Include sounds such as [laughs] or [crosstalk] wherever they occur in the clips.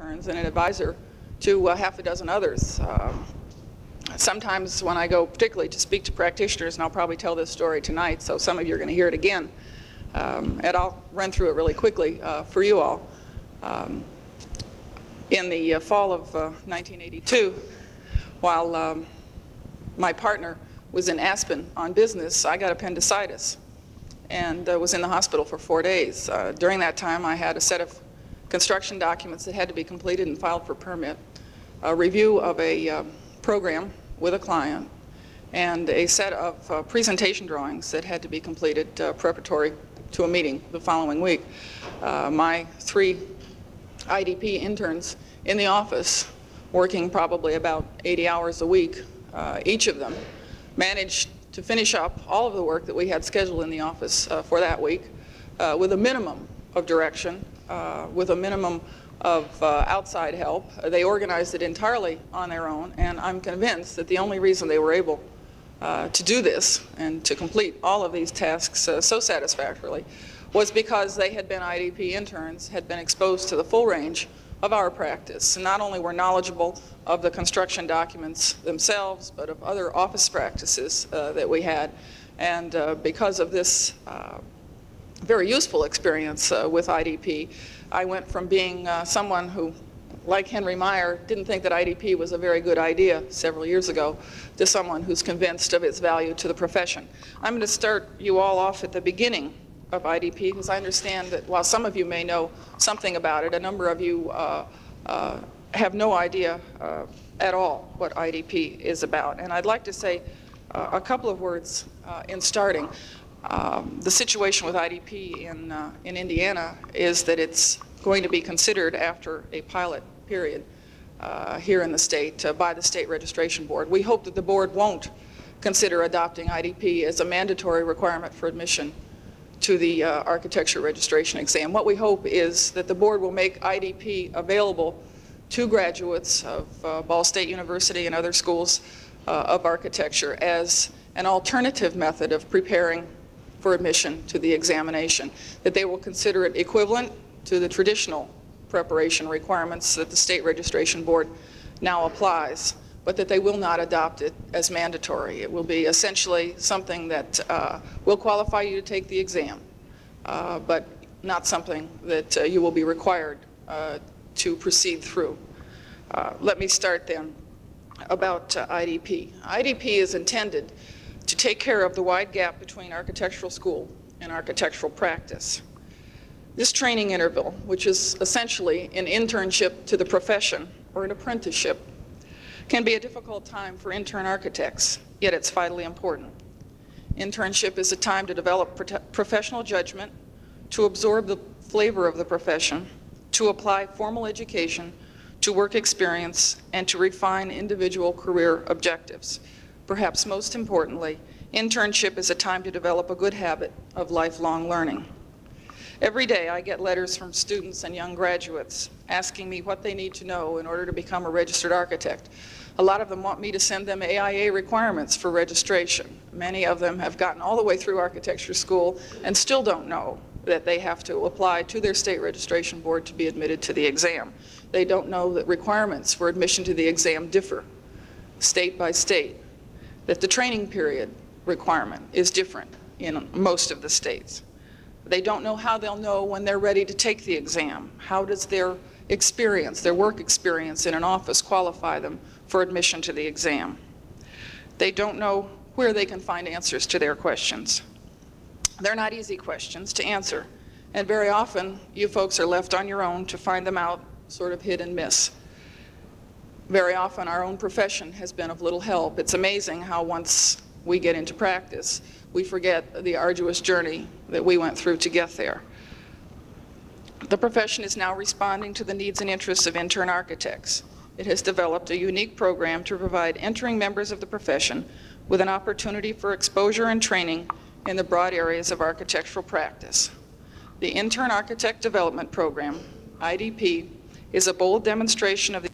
interns and an advisor to uh, half a dozen others. Um, sometimes when I go particularly to speak to practitioners, and I'll probably tell this story tonight, so some of you are going to hear it again, um, and I'll run through it really quickly uh, for you all. Um, in the uh, fall of 1982, uh, while um, my partner was in Aspen on business, I got appendicitis and uh, was in the hospital for four days. Uh, during that time, I had a set of construction documents that had to be completed and filed for permit, a review of a uh, program with a client, and a set of uh, presentation drawings that had to be completed uh, preparatory to a meeting the following week. Uh, my three IDP interns in the office, working probably about 80 hours a week, each of them, managed to finish up all of the work that we had scheduled in the office uh, for that week uh, with a minimum of direction, uh, with a minimum of uh, outside help. They organized it entirely on their own, and I'm convinced that the only reason they were able uh, to do this and to complete all of these tasks uh, so satisfactorily was because they had been IDP interns, had been exposed to the full range of our practice. And not only were knowledgeable of the construction documents themselves, but of other office practices uh, that we had. And uh, because of this very useful experience uh, with IDP, I went from being uh, someone who, like Henry Meier, didn't think that IDP was a very good idea several years ago, to someone who's convinced of its value to the profession. I'm going to start you all off at the beginning of IDP because I understand that while some of you may know something about it, a number of you uh, uh, have no idea uh, at all what IDP is about. And I'd like to say uh, a couple of words in starting. Um, the situation with IDP in, uh, in Indiana is that it's going to be considered after a pilot period here in the state by the State Registration Board. We hope that the board won't consider adopting IDP as a mandatory requirement for admission to the uh, architecture registration exam. What we hope is that the board will make IDP available to graduates of uh, Ball State University and other schools uh, of architecture as an alternative method of preparing for admission to the examination, that they will consider it equivalent to the traditional preparation requirements that the State Registration Board now applies but that they will not adopt it as mandatory. It will be essentially something that uh, will qualify you to take the exam, uh, but not something that uh, you will be required uh, to proceed through. Uh, let me start then about uh, IDP. IDP is intended to take care of the wide gap between architectural school and architectural practice. This training interval, which is essentially an internship to the profession or an apprenticeship can be a difficult time for intern architects, yet it's vitally important. Internship is a time to develop professional judgment, to absorb the flavor of the profession, to apply formal education, to work experience, and to refine individual career objectives. Perhaps most importantly, internship is a time to develop a good habit of lifelong learning. Every day I get letters from students and young graduates asking me what they need to know in order to become a registered architect. A lot of them want me to send them AIA requirements for registration. Many of them have gotten all the way through architecture school and still don't know that they have to apply to their state registration board to be admitted to the exam. They don't know that requirements for admission to the exam differ state by state, that the training period requirement is different in most of the states. They don't know how they'll know when they're ready to take the exam. How does their experience, their work experience in an office qualify them for admission to the exam. They don't know where they can find answers to their questions. They're not easy questions to answer, and very often you folks are left on your own to find them out sort of hit and miss. Very often our own profession has been of little help. It's amazing how once we get into practice, we forget the arduous journey that we went through to get there. The profession is now responding to the needs and interests of intern architects. It has developed a unique program to provide entering members of the profession with an opportunity for exposure and training in the broad areas of architectural practice. The Intern Architect Development Program, IDP, is a bold demonstration of the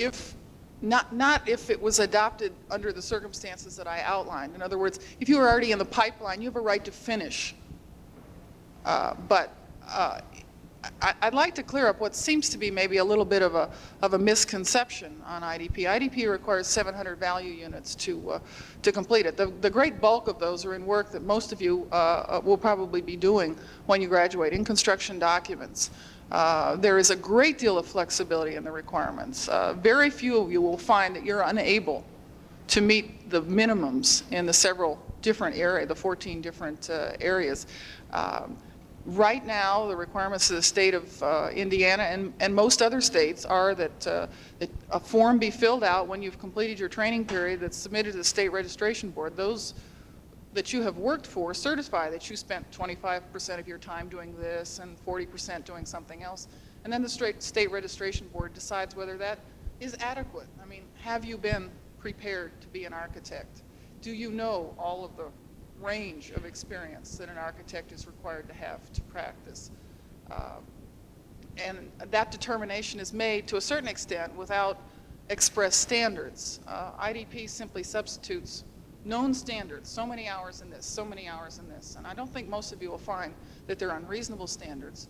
if Not, not if it was adopted under the circumstances that I outlined. In other words, if you were already in the pipeline, you have a right to finish. Uh, But uh, I- I'd like to clear up what seems to be maybe a little bit of a, of a misconception on IDP. IDP requires 700 value units to, uh, to complete it. The, the great bulk of those are in work that most of you uh, uh, will probably be doing when you graduate, in construction documents. Uh, There is a great deal of flexibility in the requirements. Uh, Very few of you will find that you're unable to meet the minimums in the several different area, the 14 different uh, areas. Um, Right now, the requirements of the state of uh, Indiana and, and most other states are that, uh, that a form be filled out when you've completed your training period that's submitted to the state registration board. Those that you have worked for certify that you spent 25% of your time doing this and 40% doing something else. And then the state registration board decides whether that is adequate. I mean, have you been prepared to be an architect? Do you know all of the range of experience that an architect is required to have to practice? Um, and that determination is made to a certain extent without express standards. Uh, IDP simply substitutes known standards, so many hours in this, so many hours in this. And I don't think most of you will find that they're unreasonable standards.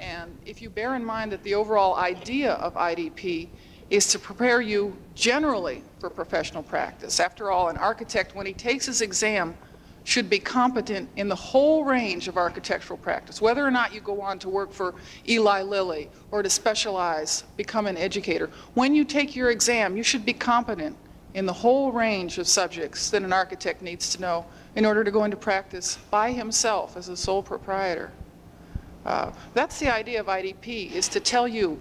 And if you bear in mind that the overall idea of IDP is to prepare you generally for professional practice. After all, an architect, when he takes his exam, should be competent in the whole range of architectural practice, whether or not you go on to work for Eli Lilly or to specialize, become an educator. When you take your exam, you should be competent in the whole range of subjects that an architect needs to know in order to go into practice by himself as a sole proprietor. Uh, that's the idea of IDP, is to tell you,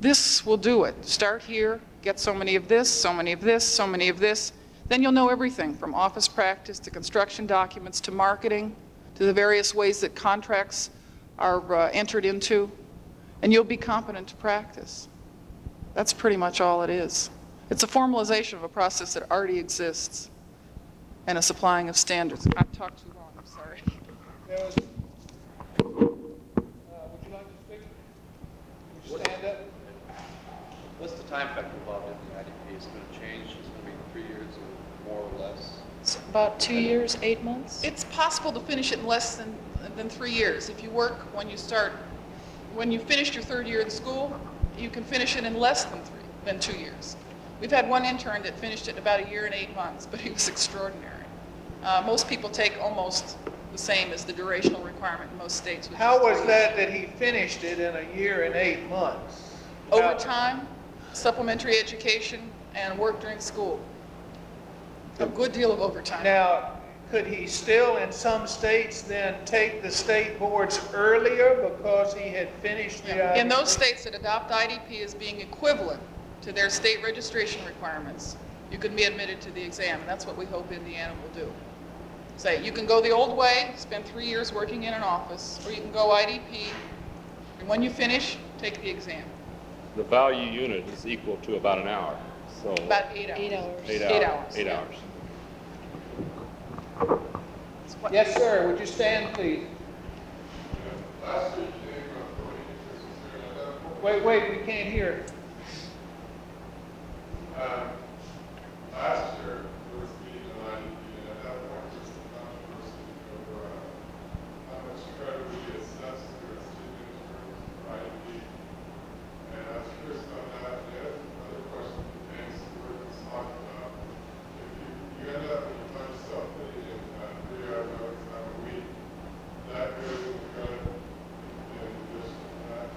this will do it. Start here, get so many of this, so many of this, so many of this, then you'll know everything from office practice to construction documents to marketing to the various ways that contracts are uh, entered into, and you'll be competent to practice. That's pretty much all it is. It's a formalization of a process that already exists and a supplying of standards. I've talked too long, I'm sorry. Uh, Would you like to speak? Would you stand up? What's the time factor involved in the IDP? Is it going to change? Is it going to be three years or more or less? It's about two years, eight months? It's possible to finish it in less than, than three years. If you work when you start, when you finished your third year in school, you can finish it in less than three, than two years. We've had one intern that finished it in about a year and eight months, but he was extraordinary. Uh, most people take almost the same as the durational requirement in most states. How was that that he finished it in a year and eight months? Overtime, supplementary education, and work during school. A good deal of overtime. Now, could he still, in some states, then take the state boards earlier because he had finished the IDP? In those states that adopt IDP as being equivalent to their state registration requirements, you can be admitted to the exam, and that's what we hope Indiana will do. Say, you can go the old way, spend three years working in an office, or you can go IDP, and when you finish, take the exam. The value unit is equal to about an hour, so. About eight hours. Eight hours. Eight Eight hours. hours, Eight hours. Yes, sir, would you stand, please? Wait, wait, we can't hear. Um, Last year, there was meeting on IDP, and at that point, there was some controversy over uh, how much credit would be assessed to a student in terms of IDP. And I was curious about that, and the other other question pertains to what was talked about. If you, you end up, when you find yourself putting in uh, three hours overtime a week, that goes in credit in addition to that.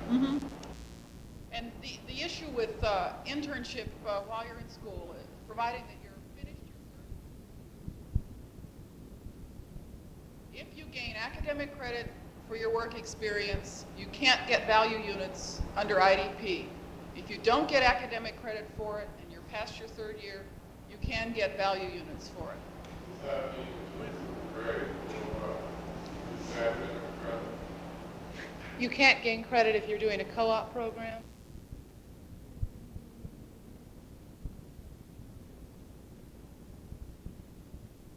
And the, the issue with uh, internship uh, while you're in school, uh, providing that you're finished your third If you gain academic credit for your work experience, you can't get value units under IDP. If you don't get academic credit for it and you're past your third year, you can get value units for it. You can't gain credit if you're doing a co-op program.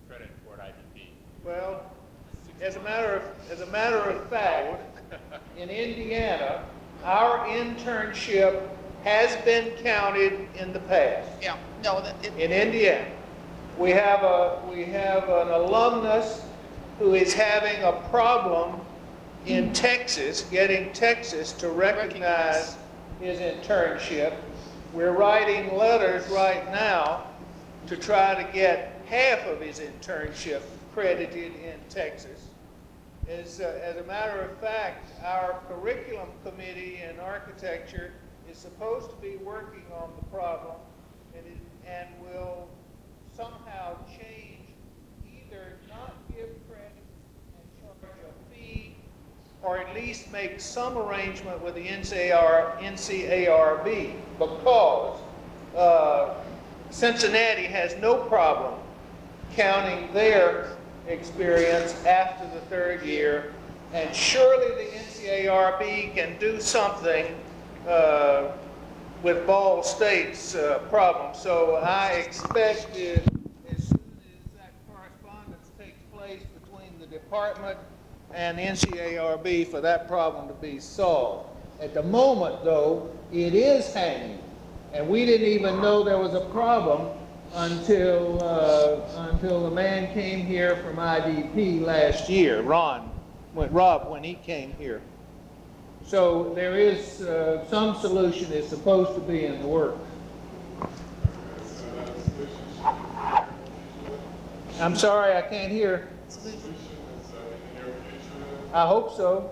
Credit toward IDP. Well, as a matter of, as a matter of fact, in Indiana, our internship has been counted in the past Yeah, no, that, it, in Indiana. We have a, we have an alumnus who is having a problem in Texas, getting Texas to recognize his internship. We're writing letters right now to try to get half of his internship credited in Texas. As, uh, as a matter of fact, our curriculum committee in architecture is supposed to be working on the problem and, it, and will somehow change, either not give credit and charge a fee, or at least make some arrangement with the NCAR, NCARB, because uh, Cincinnati has no problem counting their experience after the third year, and surely the NCARB can do something uh, with Ball State's uh, problem. So I expect uh, as soon as that correspondence takes place between the department and NCARB for that problem to be solved. At the moment, though, it is hanging, and we didn't even know there was a problem until, uh, until the man came here from IDP last year, Ron, when, Rob, when he came here. So there is, uh, some solution is supposed to be in the works. So that solution should I'm sorry, I can't hear. solution is in the near future. I hope so.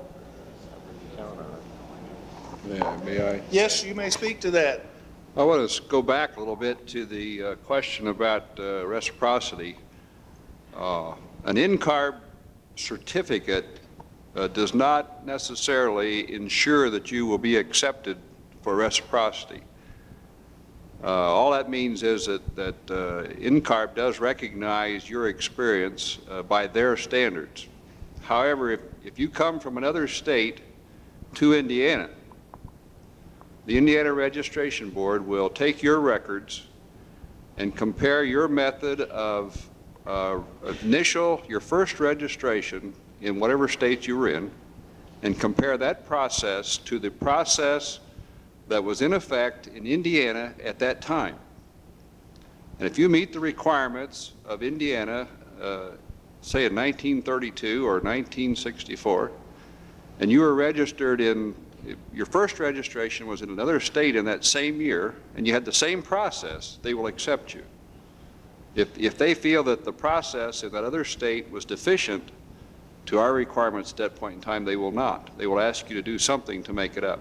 May I? Yes, you may speak to that. I want to go back a little bit to the uh, question about uh, reciprocity. Uh, An NCARB certificate uh, does not necessarily ensure that you will be accepted for reciprocity. Uh, All that means is that, that uh, NCARB does recognize your experience by their standards. However, if, if you come from another state to Indiana, the Indiana Registration Board will take your records and compare your method of uh, initial, your first registration in whatever state you were in, and compare that process to the process that was in effect in Indiana at that time. And if you meet the requirements of Indiana, uh, say in 1932 or 1964, and you were registered in, your first registration was in another state in that same year, and you had the same process, they will accept you. If, if they feel that the process in that other state was deficient to our requirements at that point in time, they will not. They will ask you to do something to make it up.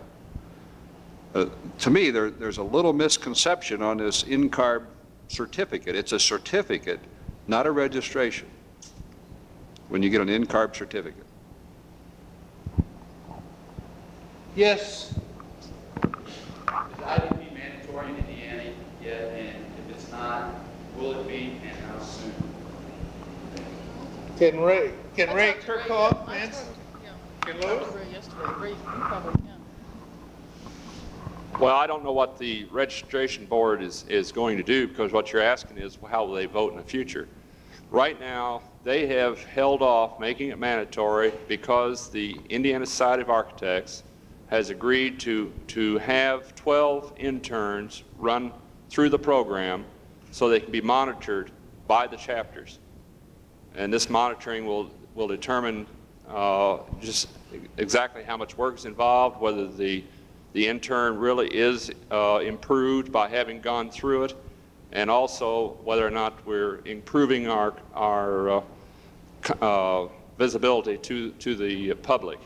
Uh, to me, there, there's a little misconception on this NCARB certificate. It's a certificate, not a registration, when you get an NCARB certificate. Yes, Is IDP mandatory in Indiana yet, and if it's not, will it be, and how soon? can Ray, can I Ray talked to Ray, Kirkhoff I answer? Can I Louis? to Ray yesterday. Ray, you probably can. Well, I don't know what the registration board is, is going to do, because what you're asking is, how will they vote in the future? Right now, they have held off making it mandatory because the Indiana Society of Architects has agreed to, to have 12 interns run through the program so they can be monitored by the chapters. And this monitoring will, will determine uh, just exactly how much work is involved, whether the, the intern really is uh, improved by having gone through it, and also whether or not we're improving our, our uh, uh, visibility to, to the public.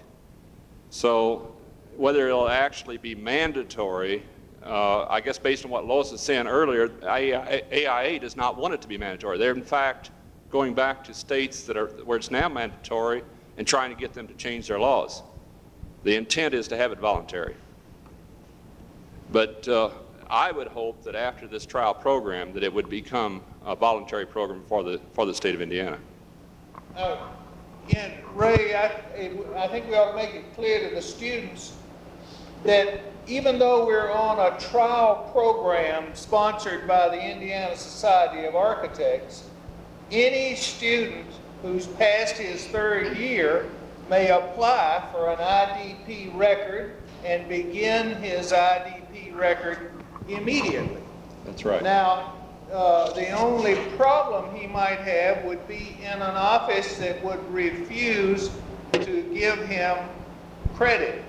So whether it'll actually be mandatory, uh, I guess based on what Lois was saying earlier, AIA, does not want it to be mandatory. They're in fact going back to states that are, where it's now mandatory and trying to get them to change their laws. The intent is to have it voluntary. But uh, I would hope that after this trial program, that it would become a voluntary program for the, for the state of Indiana. Uh, Again, Ray, I, I think we ought to make it clear to the students that even though we're on a trial program sponsored by the Indiana Society of Architects, any student who's passed his third year may apply for an IDP record and begin his IDP record immediately. That's right. Now, uh, the only problem he might have would be in an office that would refuse to give him credit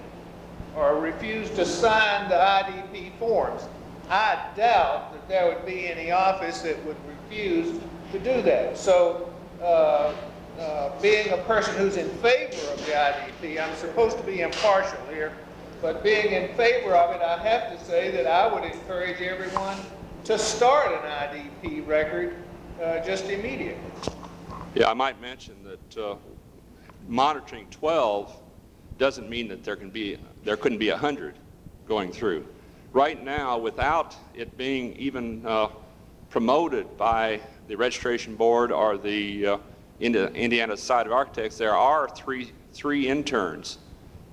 or refuse to sign the IDP forms. I doubt that there would be any office that would refuse to do that. So, uh, uh, being a person who's in favor of the IDP, I'm supposed to be impartial here, but being in favor of it, I have to say that I would encourage everyone to start an IDP record uh, just immediately. Yeah, I might mention that uh, monitoring 12 doesn't mean that there can be, there couldn't be 100 going through. Right now, without it being even uh, promoted by the registration board or the uh, Indi- Indiana Society of Architects, there are three, three interns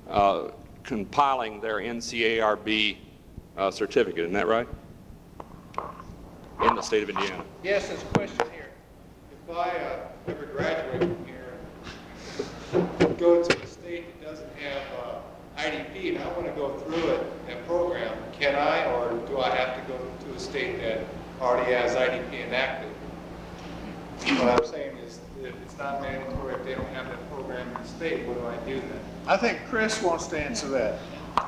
uh, compiling their NCARB uh, certificate. Isn't that right? In the state of Indiana. Yes, there's a question here. If I uh, ever graduate from here, go to a state that doesn't have uh, IDP, and I want to go through it, that program, can I, or do I have to go to a state that already has IDP enacted? What I'm saying is, if it's not mandatory, if they don't have that program in the state, what do I do then? I think Chris wants to answer that.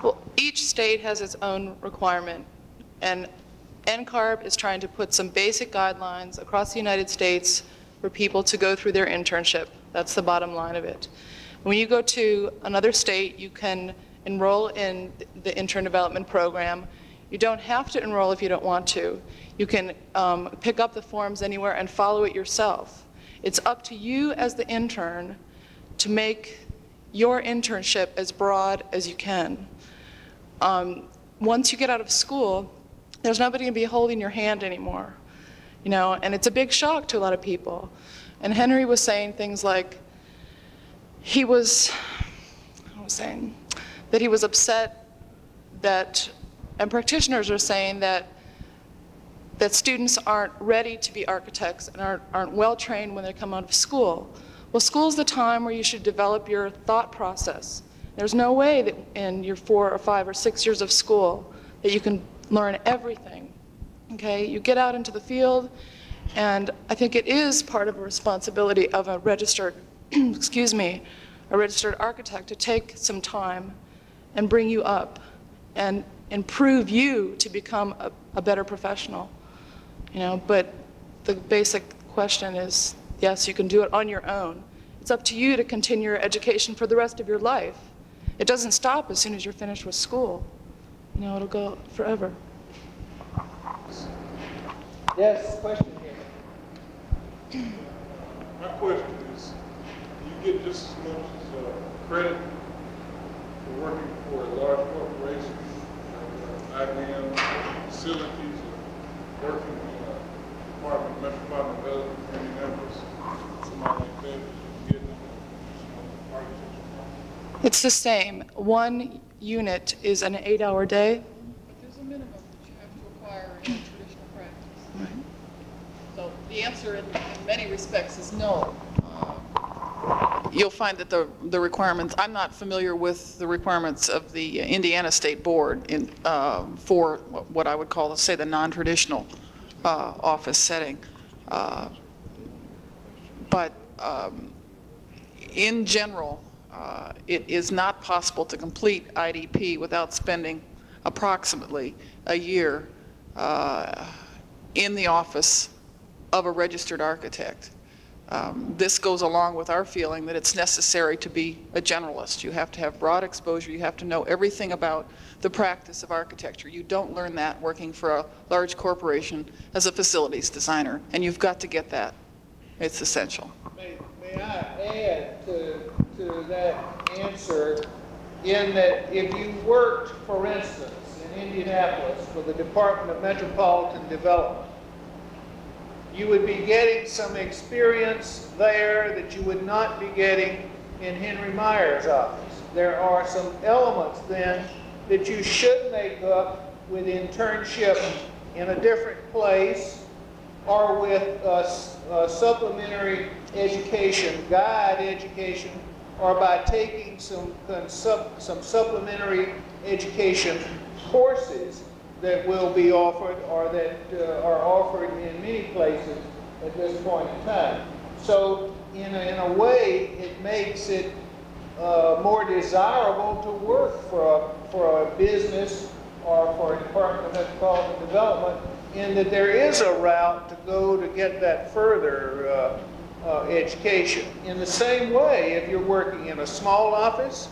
Well, each state has its own requirement, and NCARB is trying to put some basic guidelines across the United States for people to go through their internship. That's the bottom line of it. When you go to another state, you can enroll in the intern development program. You don't have to enroll if you don't want to. You can um, pick up the forms anywhere and follow it yourself. It's up to you as the intern to make your internship as broad as you can. Um, once you get out of school, there's nobody going to be holding your hand anymore. You know, and it's a big shock to a lot of people. And Henry was saying things like, he was, I was saying, that he was upset that, and practitioners are saying that, that students aren't ready to be architects and aren't, aren't well trained when they come out of school. Well, school's the time where you should develop your thought process. There's no way that in your four or five or six years of school that you can learn everything. Okay, you get out into the field, and I think it is part of a responsibility of a registered, [clears throat] excuse me, a registered architect to take some time and bring you up and improve you to become a, a better professional. You know, but the basic question is, yes, you can do it on your own. It's up to you to continue your education for the rest of your life. It doesn't stop as soon as you're finished with school. You know, it'll go forever. Yes, question here. My question is, do you get just as much as, uh, credit for working for a large corporation, like uh, IBM facilities, or working in a Department of Metropolitan Development in Indianapolis, somebody like that, that you get in a architecture? It's the same. One unit is an eight-hour day. But there's a minimum that you have to acquire in traditional practice. So the answer in, in many respects is no. You'll find that the, the requirements, I'm not familiar with the requirements of the Indiana State Board in, uh, for what I would call, say, the non-traditional uh, office setting. Uh, But um, in general, uh, it is not possible to complete IDP without spending approximately a year uh, in the office of a registered architect. Um, This goes along with our feeling that it's necessary to be a generalist. You have to have broad exposure, you have to know everything about the practice of architecture. You don't learn that working for a large corporation as a facilities designer, and you've got to get that. It's essential. May, may I add to, to that answer in that if you worked, for instance, in Indianapolis for the Department of Metropolitan Development, you would be getting some experience there that you would not be getting in Henry Meier's office. There are some elements then that you should make up with internship in a different place or with s- uh, supplementary education, guide education or by taking some, some supplementary education courses that will be offered or that uh, are offered in many places at this point in time. So in a, in a way, it makes it uh, more desirable to work for a, for a business or for a Department of Metropolitan Development in that there is a route to go to get that further uh, uh, education. In the same way, if you're working in a small office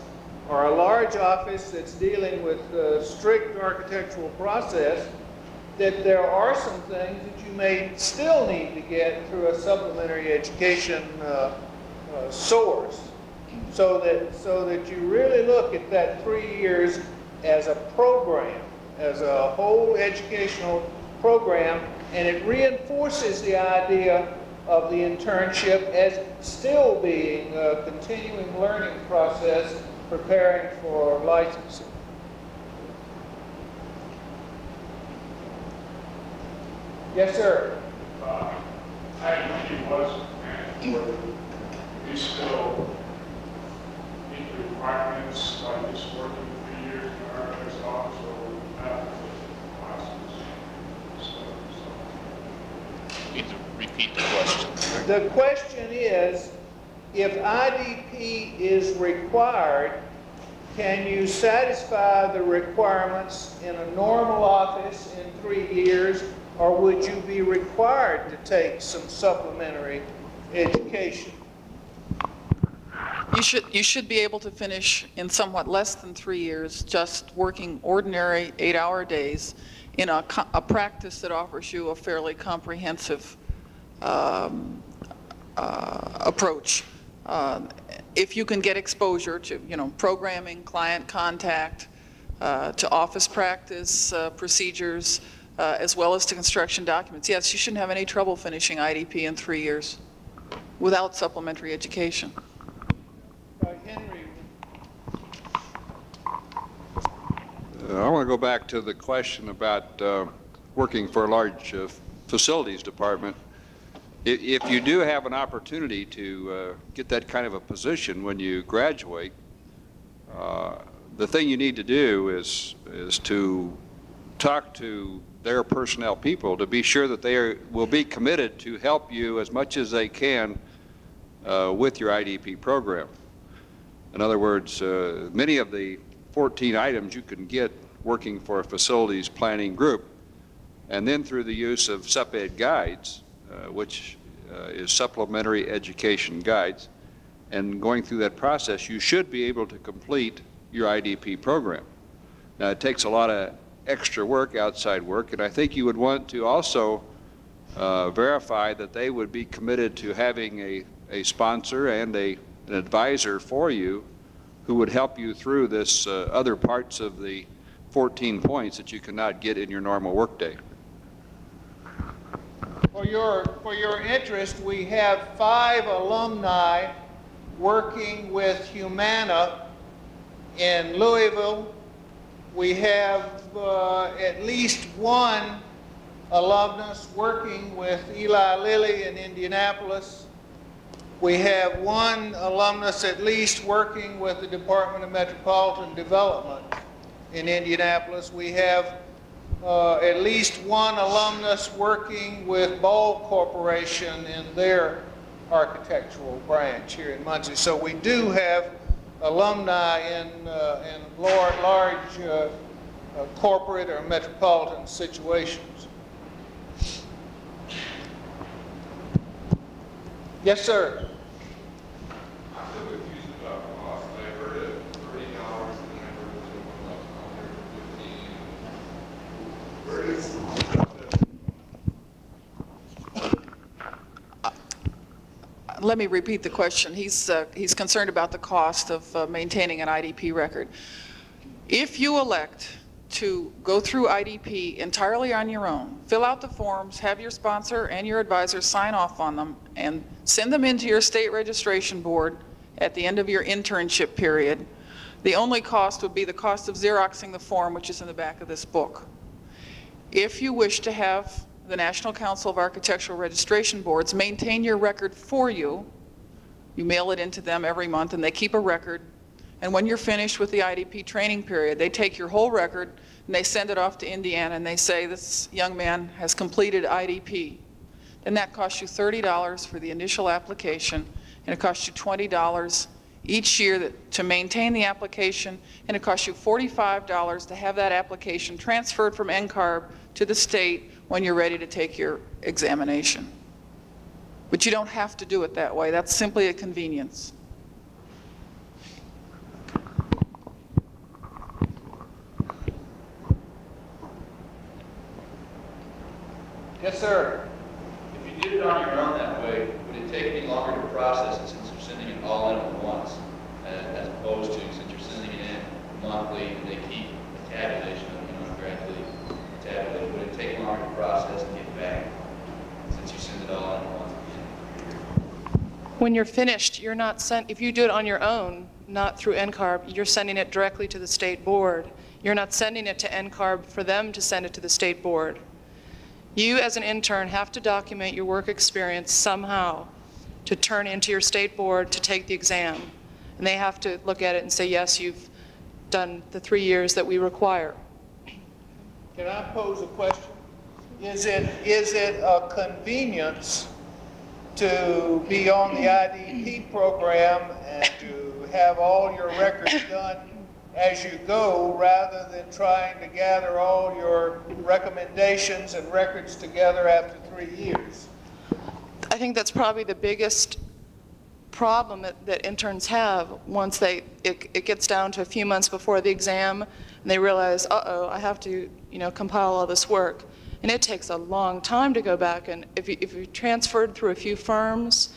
or a large office that's dealing with uh, strict architectural process, that there are some things that you may still need to get through a supplementary education uh, uh, source. So that, so that you really look at that three years as a program, as a whole educational program, and it reinforces the idea of the internship as still being a continuing learning process preparing for licensing. Yes, sir. Uh, IEP was mandatory. We still meet the requirements, like just working three years in our architect's office, or we have to classes. So, so. Need to repeat the question. The question is, if IDP is required, can you satisfy the requirements in a normal office in three years, or would you be required to take some supplementary education? You should, you should be able to finish in somewhat less than three years, just working ordinary eight-hour days in a, a practice that offers you a fairly comprehensive um, uh, approach. Uh, If you can get exposure to, you know, programming, client contact, uh, to office practice uh, procedures, uh, as well as to construction documents, yes, you shouldn't have any trouble finishing IDP in three years without supplementary education. Uh, Henry, Uh, I want to go back to the question about uh, working for a large uh, facilities department. If you do have an opportunity to uh, get that kind of a position when you graduate, uh, the thing you need to do is, is to talk to their personnel people to be sure that they are, will be committed to help you as much as they can uh, with your IDP program. In other words, uh, many of the 14 items you can get working for a facilities planning group, and then through the use of SUP-ED guides, which uh, is supplementary education guides, and going through that process, you should be able to complete your IDP program. Now, it takes a lot of extra work, outside work, and I think you would want to also uh, verify that they would be committed to having a, a sponsor and a, an advisor for you who would help you through this uh, other parts of the 14 points that you cannot get in your normal workday. For your, for your interest, we have five alumni working with Humana in Louisville. We have uh, at least one alumnus working with Eli Lilly in Indianapolis. We have one alumnus at least working with the Department of Metropolitan Development in Indianapolis. We have uh, at least one alumnus working with Ball Corporation in their architectural branch here in Muncie. So we do have alumni in, uh, in lar- large uh, uh, corporate or metropolitan situations. Yes, sir. I'm still confused about cost. I heard it thirty dollars and I heard it was like fifteen. Where is? Let me repeat the question. He's, uh, he's concerned about the cost of uh, maintaining an IDP record. If you elect to go through IDP entirely on your own, fill out the forms, have your sponsor and your advisor sign off on them, and send them into your state registration board at the end of your internship period, the only cost would be the cost of Xeroxing the form, which is in the back of this book. If you wish to have the National Council of Architectural Registration Boards maintain your record for you, You mail it into them every month, and they keep a record. And when you're finished with the IDP training period, they take your whole record and they send it off to Indiana, and they say, this young man has completed IDP. Then that costs you $30 for the initial application, and it costs you $20 each year that, to maintain the application, and it costs you $45 to have that application transferred from NCARB to the state when you're ready to take your examination. But you don't have to do it that way. That's simply a convenience. Yes, sir. If you did it on your own that way, would it take any longer to process it since you're sending it all in at once? uh, As opposed to, since you're sending it in monthly, and they keep a tabulation of, you know, gradually tabulated, would it take longer to process and get back since you send it all in once? When you're finished, you're not sent, if you do it on your own, not through NCARB, you're sending it directly to the state board. You're not sending it to NCARB for them to send it to the state board. You, as an intern, have to document your work experience somehow to turn into your state board to take the exam. And they have to look at it and say, yes, you've done the three years that we require. Can I pose a question? Is it, is it a convenience to be on the IDP program and to have all your records done as you go rather than trying to gather all your recommendations and records together after three years? I think that's probably the biggest problem that, that interns have once they, it, it gets down to a few months before the exam and they realize, uh-oh, I have to, you know, compile all this work. And it takes a long time to go back and if you, if you transferred through a few firms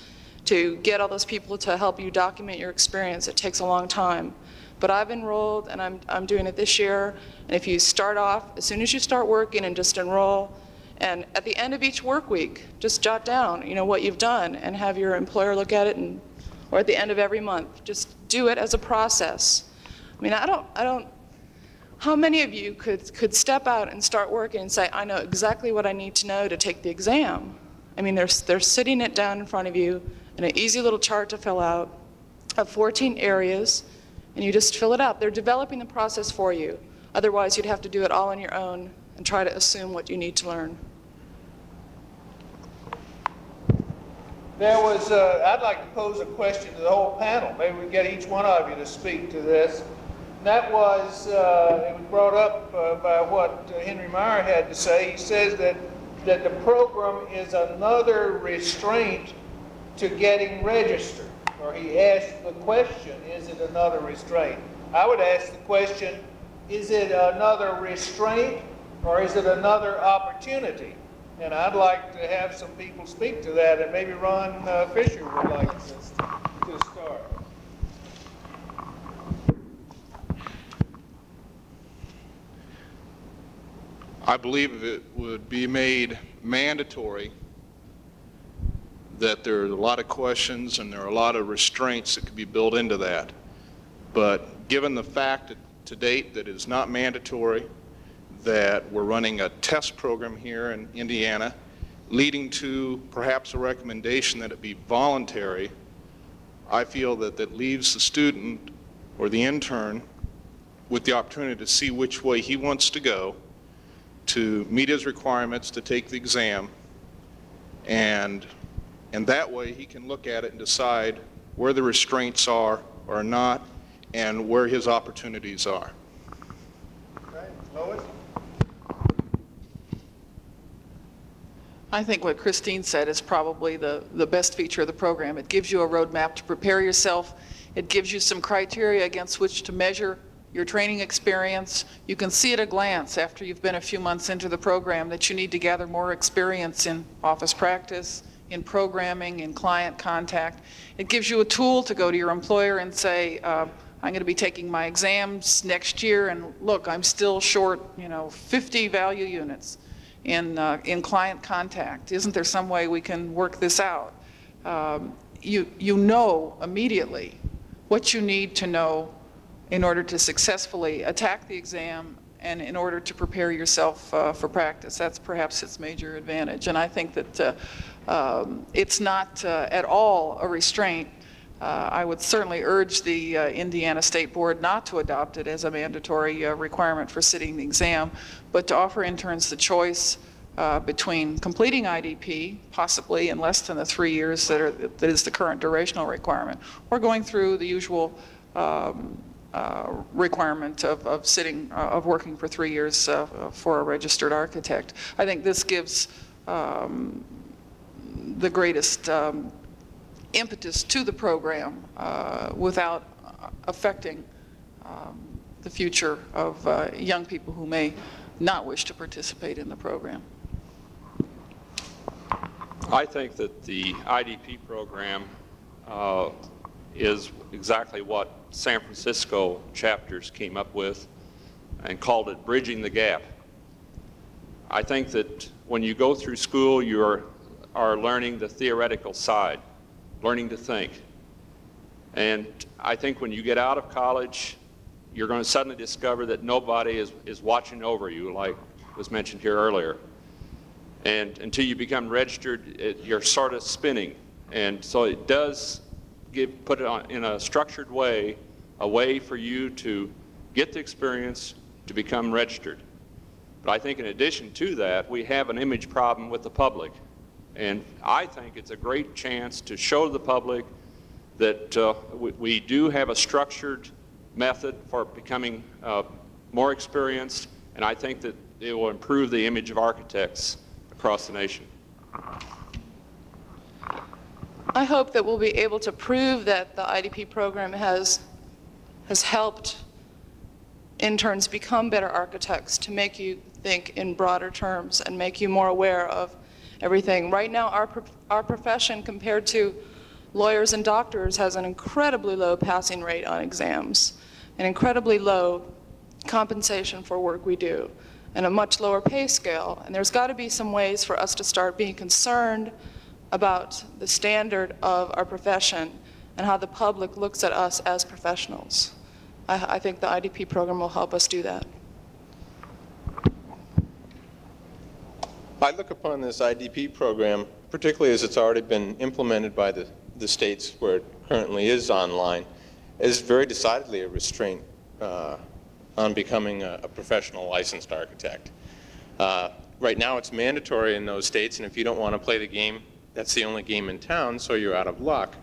to get all those people to help you document your experience, it takes a long time. But I've enrolled and I'm, I'm doing it this year. And if you start off, as soon as you start working and just enroll, and at the end of each work week, just jot down, you know, what you've done and have your employer look at it and, or at the end of every month, just do it as a process. I mean, I don't, I don't, how many of you could, could step out and start working and say, I know exactly what I need to know to take the exam? I mean, they're, they're sitting it down in front of you in an easy little chart to fill out of 14 areas, and you just fill it out. They're developing the process for you. Otherwise, you'd have to do it all on your own and try to assume what you need to learn. There was, uh, I'd like to pose a question to the whole panel. Maybe we get each one of you to speak to this. That was, uh, it was brought up uh, by what Henry Meier had to say. He says that, that the program is another restraint to getting registered. Or he asked the question, is it another restraint? I would ask the question, is it another restraint or is it another opportunity? And I'd like to have some people speak to that, and maybe Ron uh, Fisher would like to, to start. I believe it would be made mandatory that there are a lot of questions and there are a lot of restraints that could be built into that. But given the fact that to date that it is not mandatory, that we're running a test program here in Indiana, leading to perhaps a recommendation that it be voluntary, I feel that that leaves the student or the intern with the opportunity to see which way he wants to go, to meet his requirements to take the exam, and, and that way he can look at it and decide where the restraints are or not, and where his opportunities are. Lois? I think what Christine said is probably the, the best feature of the program. It gives you a roadmap to prepare yourself. It gives you some criteria against which to measure your training experience. You can see at a glance after you've been a few months into the program that you need to gather more experience in office practice, in programming, in client contact. It gives you a tool to go to your employer and say, uh, I'm going to be taking my exams next year, and look, I'm still short, you know, 50 value units in, uh, in client contact. Isn't there some way we can work this out? Um, you, you know immediately what you need to know in order to successfully attack the exam and in order to prepare yourself uh, for practice. That's perhaps its major advantage. And I think that uh, um, it's not uh, at all a restraint Uh, I would certainly urge the uh, Indiana State Board not to adopt it as a mandatory uh, requirement for sitting the exam, but to offer interns the choice between completing IDP, possibly in less than the three years that are, that is the current durational requirement, or going through the usual um, uh, requirement of, of sitting, uh, of working for three years uh, for a registered architect. I think this gives um, the greatest um, impetus to the program uh, without affecting um, the future of uh, young people who may not wish to participate in the program. I think that the IDP program is exactly what San Francisco chapters came up with and called it bridging the gap. I think that when you go through school, you are, are learning the theoretical side, learning to think. And I think when you get out of college, you're going to suddenly discover that nobody is, is watching over you, like was mentioned here earlier. And until you become registered, it, you're sort of spinning. And so it does give, put it on, in a structured way, a way for you to get the experience to become registered. But I think in addition to that, we have an image problem with the public. And I think it's a great chance to show the public that uh, we, we, do have a structured method for becoming uh, more experienced, and I think that it will improve the image of architects across the nation. I hope that we'll be able to prove that the IDP program has, has helped interns become better architects to make you think in broader terms and make you more aware of everything. Right now, our, our profession compared to lawyers and doctors has an incredibly low passing rate on exams, an incredibly low compensation for work we do, and a much lower pay scale. And there's got to be some ways for us to start being concerned about the standard of our profession and how the public looks at us as professionals. I, I think the IDP program will help us do that. I look upon this IDP program, particularly as it's already been implemented by the, the states where it currently is online, as very decidedly a restraint uh, on becoming a, a, professional licensed architect. Uh, right now it's mandatory in those states, and if you don't want to play the game, that's the only game in town, so you're out of luck.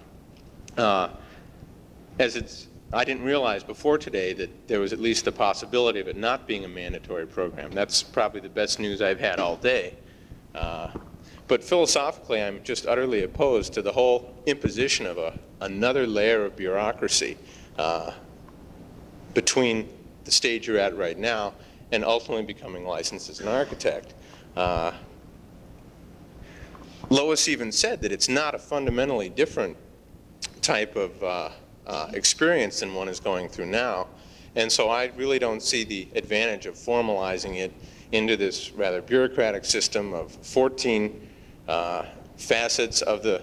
Uh, as it's, I didn't realize before today that there was at least the possibility of it not being a mandatory program. That's probably the best news I've had all day. Uh, but philosophically, I'm just utterly opposed to the whole imposition of a, another layer of bureaucracy uh, between the stage you're at right now and ultimately becoming licensed as an architect. Uh, Lois even said that it's not a fundamentally different type of uh, experience than one is going through now. And so I really don't see the advantage of formalizing it into this rather bureaucratic system of 14 uh, facets of the,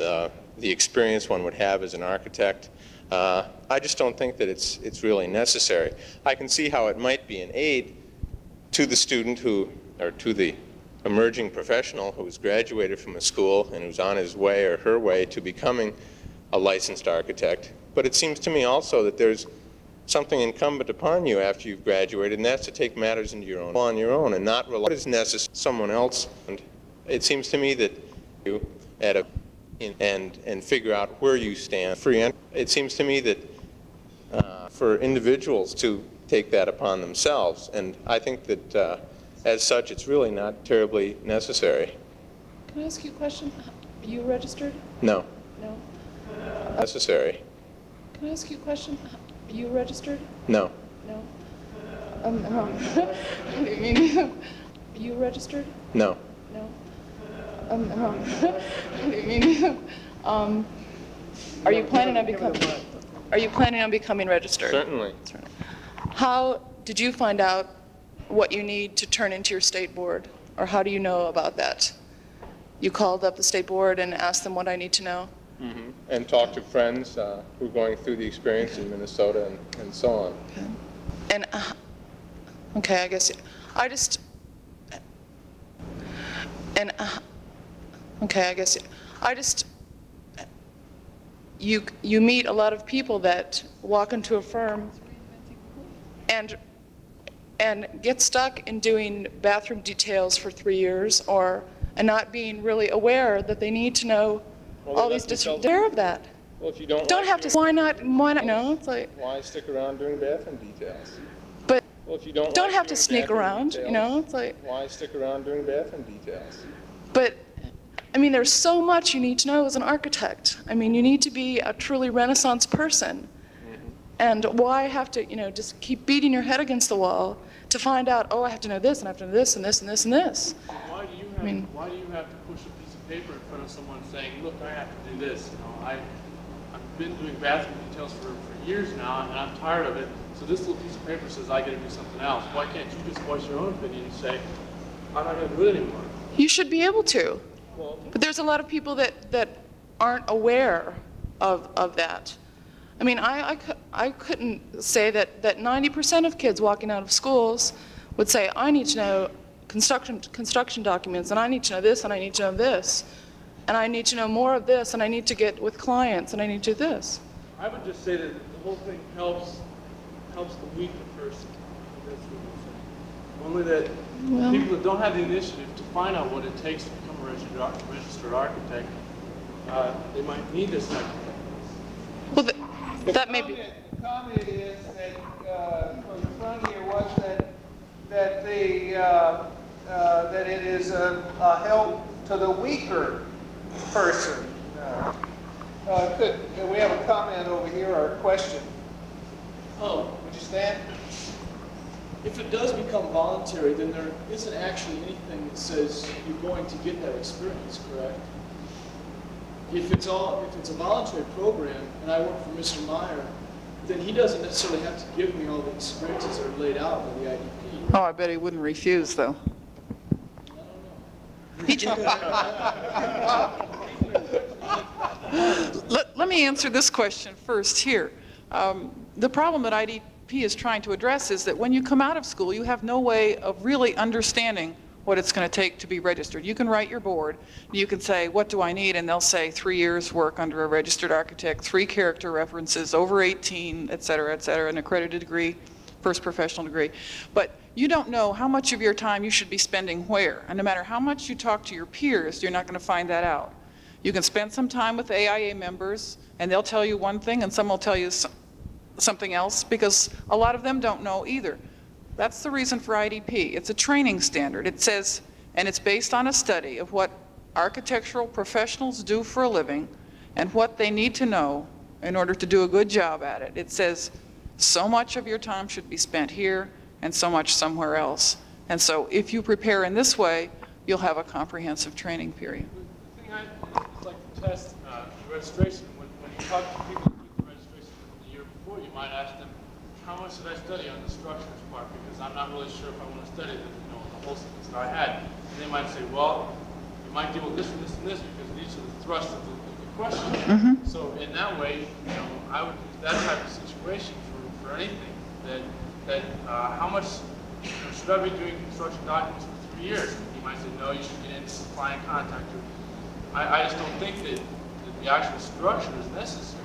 uh, the experience one would have as an architect. Uh, I just don't think that it's, it's really necessary. I can see how it might be an aid to the student who, or to the emerging professional who's graduated from a school and who's on his way or her way to becoming a licensed architect. But it seems to me also that there's something incumbent upon you after you've graduated, and that's to take matters into your own on your own and not rely on what is necessary someone else. And it seems to me that you at a and and figure out where you stand. Free. It seems to me that uh, for individuals to take that upon themselves, and I think that uh, as such, it's really not terribly necessary. Can I ask you a question? Are you registered? No. No. Necessary. Can I ask you a question? Are you registered? No. No. Um, I'm wrong. I didn't mean. Are you registered? No. No. Um, I'm wrong. I didn't mean. Um, are you planning on becoming? Are you planning on becoming registered? Certainly. How did you find out what you need to turn into your state board, or how do you know about that? You called up the state board and asked them what I need to know. Mm -hmm. And talk to friends uh, who are going through the experience in Minnesota and, and so on. Okay. And, uh, okay, I guess, I just, and, uh, okay, I guess, I just, you, you meet a lot of people that walk into a firm and, and get stuck in doing bathroom details for three years or, and not being really aware that they need to know Well, all these, let dis- aware of that. Well, if you don't Don't like have to, why not, why not, no, it's like, Why stick around doing bathroom details? but Well, if you don't don't like have to sneak bathroom around, you know, it's like, Why stick around doing bathroom details? But, I mean, there's so much you need to know as an architect. I mean, you need to be a truly renaissance person. Mm-hmm. And why have to, you know, just keep beating your head against the wall to find out, oh, I have to know this, and I have to know this, and this, and this, and this? Why do you I mean- have, why do you have to push a piece of paper in front of someone saying, look, I have to do this, you know, I, I've been doing bathroom details for, for years now, and I'm tired of it, so this little piece of paper says I gotta do something else. Why can't you just voice your own opinion and say, I'm not gonna do it anymore? You should be able to. Well, But there's a lot of people that, that aren't aware of, of that. I mean, I, I, I couldn't say that, that 90% of kids walking out of schools would say, I need to know construction, construction documents, and I need to know this, and I need to know this, and I need to know more of this, and I need to get with clients, and I need to do this. I would just say that the whole thing helps, helps the weaker person. That's what Only that Well- people that don't have the initiative to find out what it takes to become a registered, ar- registered architect, uh, they might need this type of thing. Well, th- that may be, comment- The comment is that, uh, from the front here was that, that the, uh, uh, that it is a, a help to the weaker person. Uh, uh, Could, uh, we have a comment over here or a question? Oh, Would you stand? if it does become voluntary, then there isn't actually anything that says you're going to get that experience, correct? If it's all, if it's a voluntary program and I work for Mr. Meier, then he doesn't necessarily have to give me all the experiences that are laid out by the IDP. Oh, I bet he wouldn't refuse, though. Let, let me answer this question first here. Um, the problem that IDP is trying to address is that when you come out of school, you have no way of really understanding what it's going to take to be registered. You can write your board, you can say, what do I need? And they'll say three years work under a registered architect, three character references, over 18, et cetera, et cetera, an accredited degree, first professional degree. But you don't know how much of your time you should be spending where. And no matter how much you talk to your peers, you're not going to find that out. You can spend some time with AIA members, and they'll tell you one thing, and some will tell you some, something else, because a lot of them don't know either. That's the reason for IDP. It's a training standard. It says, and it's based on a study of what architectural professionals do for a living and what they need to know in order to do a good job at it. It says, so much of your time should be spent here and so much somewhere else. And so if you prepare in this way, you'll have a comprehensive training period. The thing I, it's like to test, uh, the registration, when, when you talk to people who took the registration the year before, you might ask them, how much did I study on the structures part? Because I'm not really sure if I want to study the, you know, the whole sequence that I had. And they might say, well, you might deal with this and this and this because these are the thrust of the, the question. So in that way, you know, I would use that type of situation for, anything. That, that, uh, how much, you know, should I be doing construction documents for three years? You might say, no, you should get into supply and contractor. I, I just don't think that, that the actual structure is necessary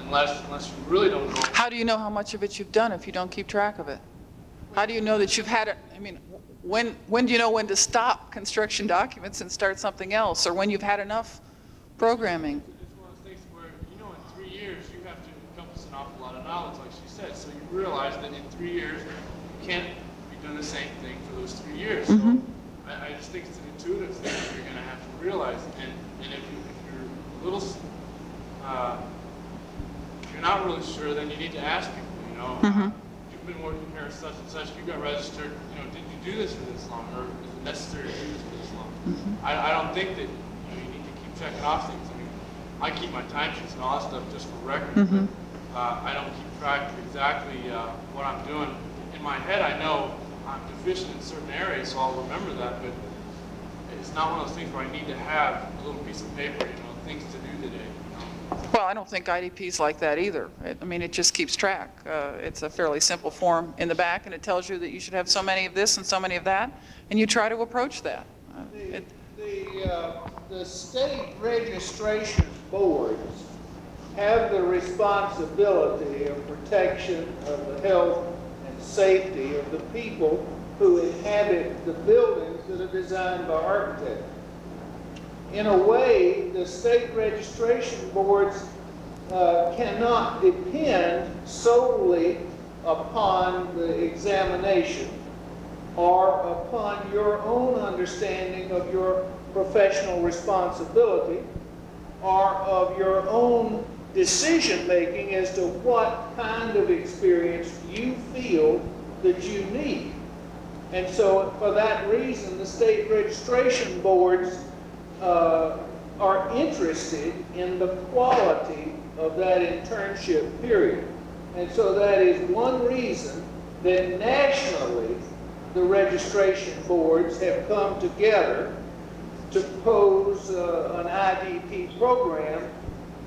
unless, unless you really don't know. How do you know how much of it you've done if you don't keep track of it? How do you know that you've had it, I mean, when, when do you know when to stop construction documents and start something else, or when you've had enough programming? It's one of those things where, you know, in three years, you have to an awful lot of knowledge, like she said. So you realize that in three years, you can't be doing the same thing for those three years. So I, I just think it's an intuitive thing that you're gonna have to realize. And, and if, you, if you're a little, uh, if you're not really sure, then you need to ask people, you know. uh, You've been working here such and such, you got registered, you know, did you do this for this long? Or is it necessary to do this for this long? I, I don't think that, you know, you need to keep checking off things. I mean, I keep my timesheets and all that stuff just for record, but, uh, I don't keep track of exactly, uh, what I'm doing. In my head, I know I'm deficient in certain areas, so I'll remember that, but it's not one of those things where I need to have a little piece of paper, you know, things to do today, you know? Well, I don't think IDP's like that either. It- I mean, it just keeps track. Uh, It's a fairly simple form in the back, and it tells you that you should have so many of this and so many of that, and you try to approach that. Uh, The, it- the, uh, the state registration boards have the responsibility of protection of the health and safety of the people who inhabit the buildings that are designed by architects. In a way, the state registration boards uh, cannot depend solely upon the examination or upon your own understanding of your professional responsibility or of your own decision-making as to what kind of experience you feel that you need. And so for that reason, the state registration boards uh, are interested in the quality of that internship period. And so that is one reason that nationally the registration boards have come together to pose uh, an IDP program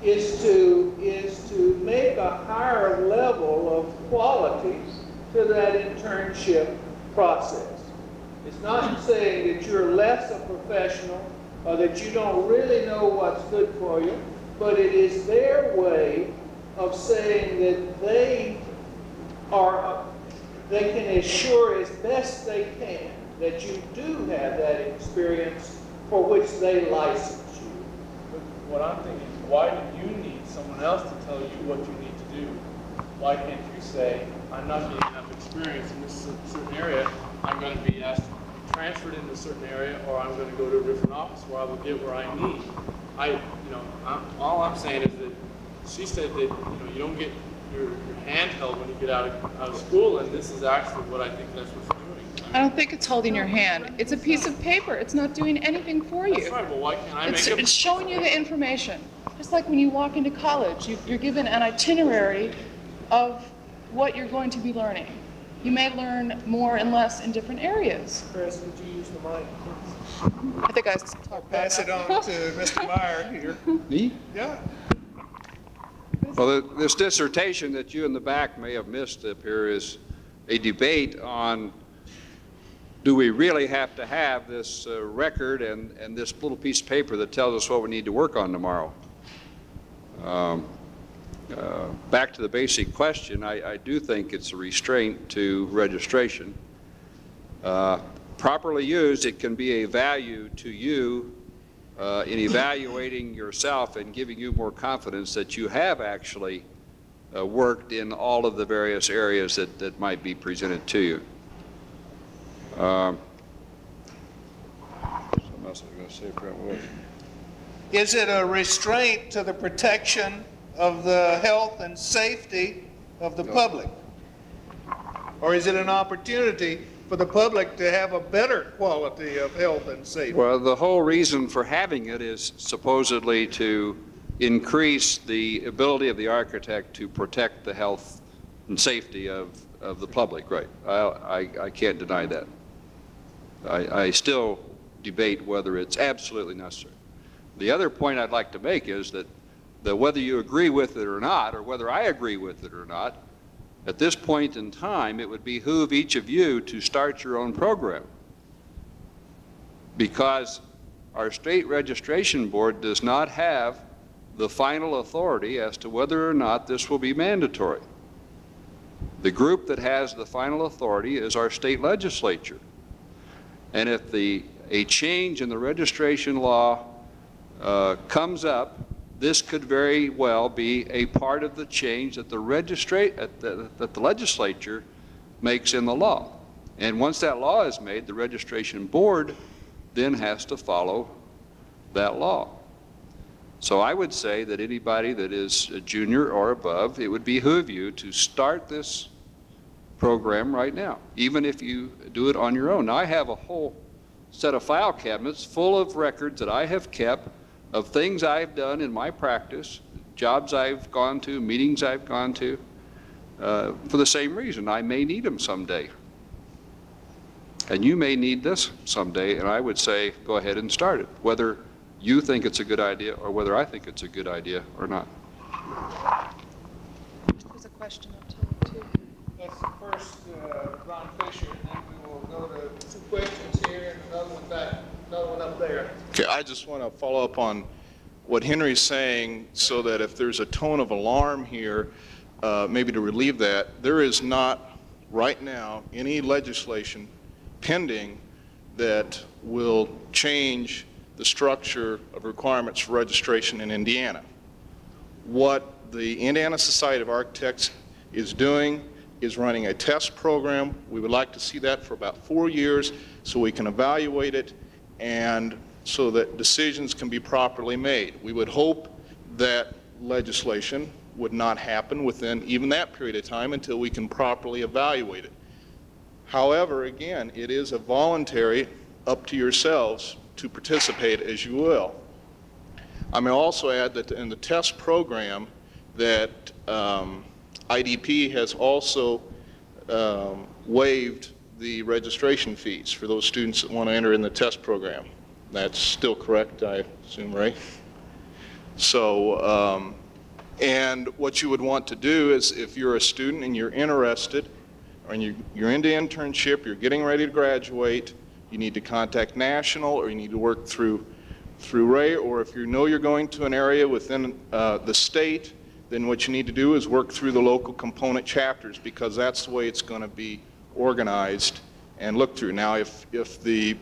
is to, is to make a higher level of quality to that internship process. It's not saying that you're less a professional or that you don't really know what's good for you, but it is their way of saying that they are, they can assure as best they can that you do have that experience for which they license you. But what I'm thinking why do you need someone else to tell you what you need to do? Why can't you say, I'm not getting enough experience in this certain area, I'm gonna be asked, transferred into a certain area, or I'm gonna go to a different office where I will get where I need. I, you know, I'm, all I'm saying is that, she said that, you know, you don't get your, your hand held when you get out of, out of school, and this is actually what I think that's what's doing. I don't think it's holding your hand. It's a piece of paper. It's not doing anything for That's you. right, well, why can't I make it? it's showing you the information. Just like when you walk into college, you, you're given an itinerary of what you're going to be learning. You may learn more and less in different areas. Chris, would you use the mic, please? I think I talked Pass it on to Mr. Meier here. Me? Yeah. Well, th- this dissertation that you in the back may have missed up here is a debate on, do we really have to have this uh, record and, and this little piece of paper that tells us what we need to work on tomorrow? Um, uh, Back to the basic question, I, I do think it's a restraint to registration. Uh, Properly used, it can be a value to you uh, in evaluating yourself and giving you more confidence that you have actually uh, worked in all of the various areas that, that might be presented to you. Um, Something else I was going to say, Brent? Is it a restraint to the protection of the health and safety of the public? Or is it an opportunity for the public to have a better quality of health and safety? Well, the whole reason for having it is supposedly to increase the ability of the architect to protect the health and safety of, of the public, right? I, I, I can't deny that. I, I still debate whether it's absolutely necessary. The other point I'd like to make is that, that whether you agree with it or not, or whether I agree with it or not, at this point in time, it would behoove each of you to start your own program. Because our state registration board does not have the final authority as to whether or not this will be mandatory. The group that has the final authority is our state legislature. And if the, a change in the registration law uh, comes up, this could very well be a part of the change that the the- that the legislature makes in the law. And once that law is made, the registration board then has to follow that law. So I would say that anybody that is a junior or above, it would behoove you to start this program right now, even if you do it on your own. Now, I have a whole set of file cabinets full of records that I have kept of things I've done in my practice, jobs I've gone to, meetings I've gone to, uh, for the same reason. I may need them someday. And you may need this someday, and I would say go ahead and start it, whether you think it's a good idea or whether I think it's a good idea or not. There's a question up top, too. That's the first, uh, Ron Fisher, and then we will go to two questions here and another one back, another one up there. Okay, I just want to follow up on what Henry's saying so that if there's a tone of alarm here, uh, maybe to relieve that, there is not right now any legislation pending that will change the structure of requirements for registration in Indiana. What the Indiana Society of Architects is doing is running a test program. We would like to see that for about four years so we can evaluate it and so that decisions can be properly made. We would hope that legislation would not happen within even that period of time until we can properly evaluate it. However, again, it is a voluntary, up to yourselves to participate as you will. I may also add that in the test program that um, IDP has also um, waived the registration fees for those students that want to enter in the test program. That's still correct, I assume, right? So, um, and what you would want to do is if you're a student and you're interested, and you, you're into internship, you're getting ready to graduate, you need to contact National or you need to work through, through Ray, or if you know you're going to an area within uh, the state, then what you need to do is work through the local component chapters because that's the way it's going to be organized and looked through. Now, if, if the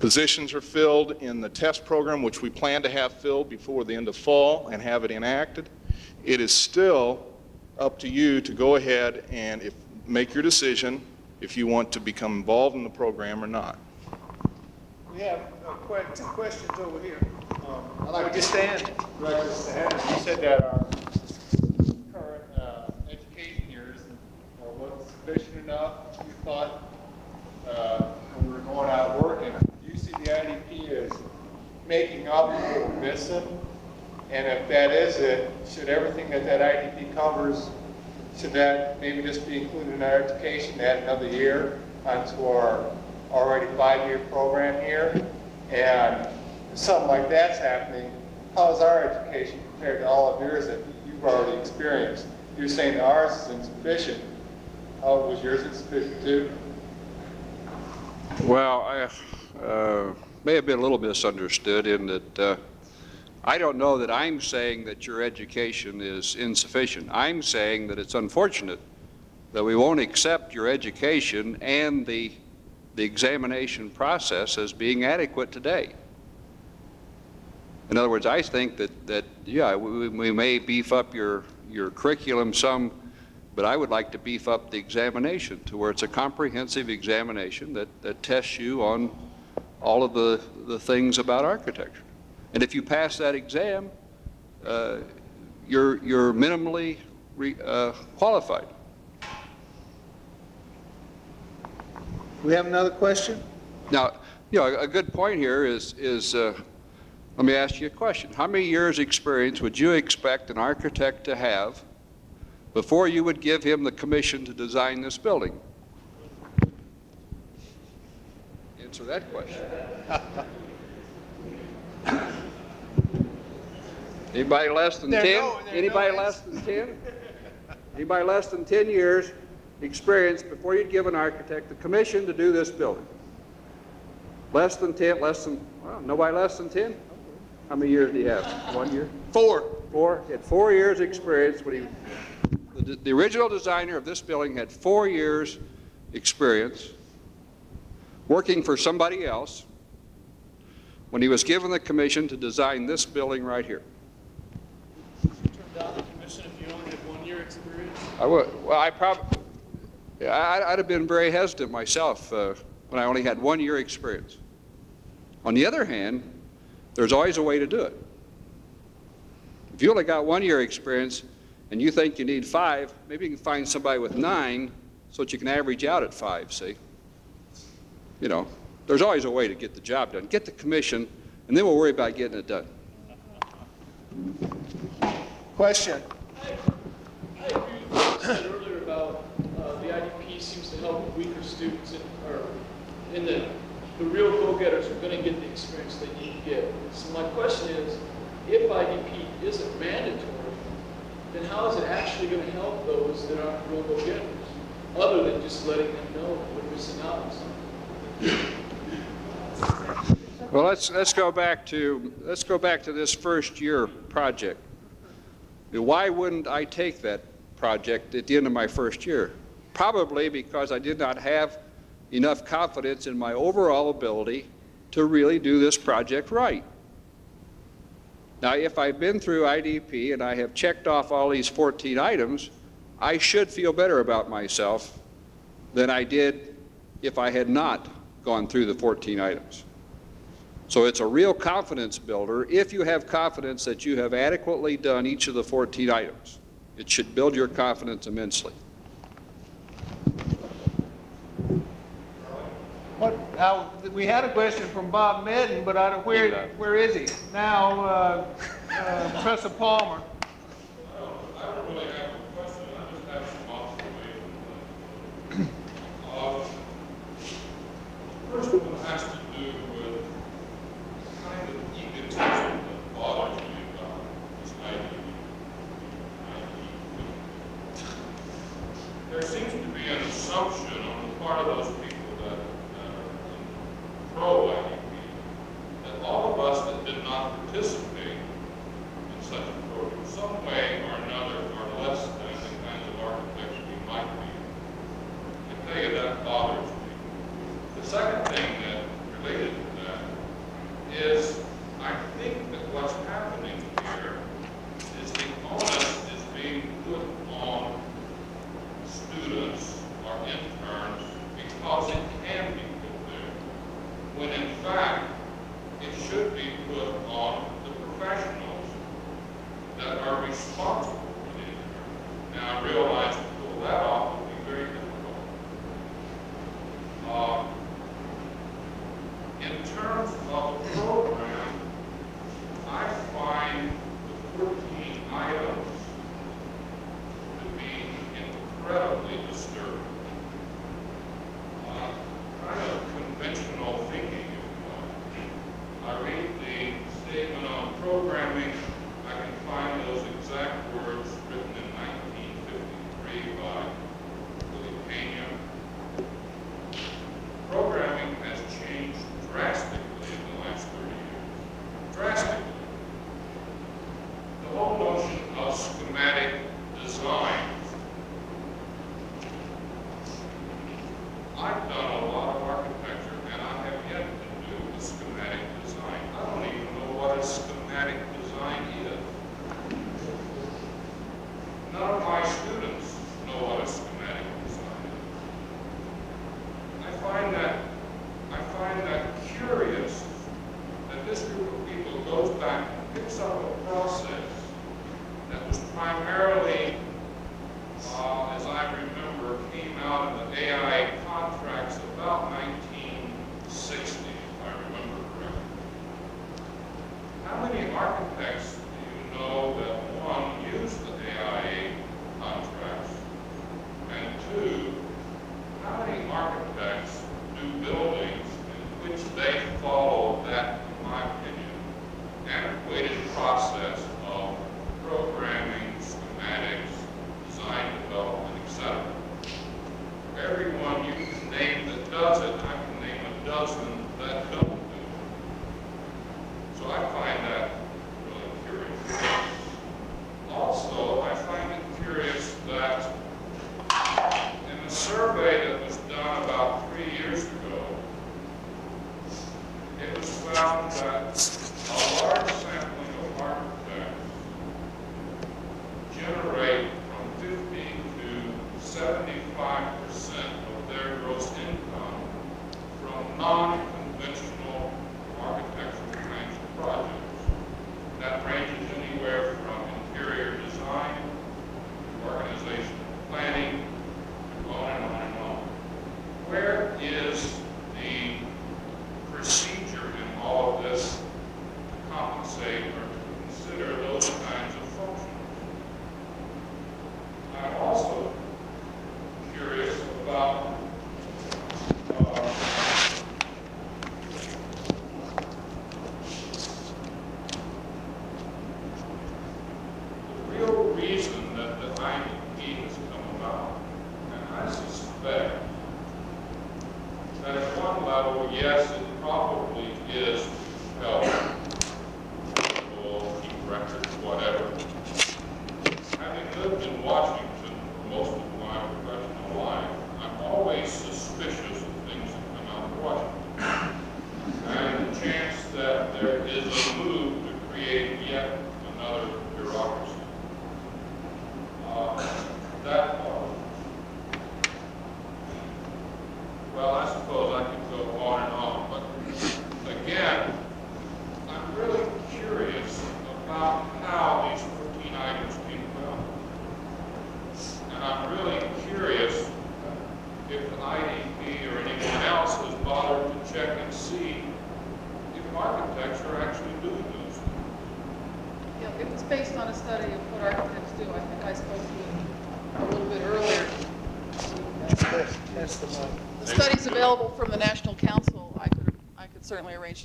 positions are filled in the test program, which we plan to have filled before the end of fall and have it enacted, it is still up to you to go ahead and if, make your decision if you want to become involved in the program or not. We have uh, que- two questions over here. Um, I'd like to stand. Director Stahelis, you said that our current uh, education years uh, wasn't sufficient enough, you thought, uh, when we were going out working. You see the IDP as making up what we're missing? And if that is it, should everything that that IDP covers, should that maybe just be included in our education, add another year onto our already five-year program here? And something like that's happening, how is our education compared to all of yours that you've already experienced? You're saying ours is insufficient. How was yours insufficient too? Well, I uh, may have been a little misunderstood in that uh, I don't know that I'm saying that your education is insufficient. I'm saying that it's unfortunate that we won't accept your education and the, the examination process as being adequate today. In other words, I think that, that yeah, we, we may beef up your, your curriculum some, but I would like to beef up the examination to where it's a comprehensive examination that, that tests you on all of the, the things about architecture. And if you pass that exam, uh, you're, you're minimally re, uh, qualified. We have another question? Now, you know, a, a good point here is, is uh, let me ask you a question. How many years' experience would you expect an architect to have before you would give him the commission to design this building? Answer that question. [laughs] Anybody less than 10? no- Anybody no less than 10? Anybody less than 10 years experience before you'd give an architect the commission to do this building? Less than 10, less than, well, nobody less than 10? How many years do you have? One year? Four. Four? He had four years' experience when he, the, the original designer of this building had four years' experience working for somebody else when he was given the commission to design this building right here. Turn down the commission if you only had one year experience? I would, well, I probably, I, I'd have been very hesitant myself uh, when I only had one year experience. On the other hand, there's always a way to do it. If you only got one year experience and you think you need five, maybe you can find somebody with nine so that you can average out at five, see? You know, there's always a way to get the job done. Get the commission, and then we'll worry about getting it done. Question? I agree with what you said earlier about uh, the IDP seems to help weaker students in, or in the, the real go-getters are going to get the experience they need to get. So my question is, if IDP isn't mandatory, then how is it actually going to help those that aren't real go-getters, other than just letting them know we're missing out on something? Well, let's let's go back to let's go back to this first year project. Why wouldn't I take that project at the end of my first year? Probably because I did not have enough confidence in my overall ability to really do this project right. Now, if I've been through IDP and I have checked off all these 14 items, I should feel better about myself than I did if I had not gone through the 14 items. So it's a real confidence builder if you have confidence that you have adequately done each of the 14 items. It should build your confidence immensely. What, uh, we had a question from Bob Medden, but I don't, where, where is he? Now, uh, uh, Professor Palmer. First one has to do with kind of egotism that bothers me about this idea. There seems to be an assumption on the part of those people this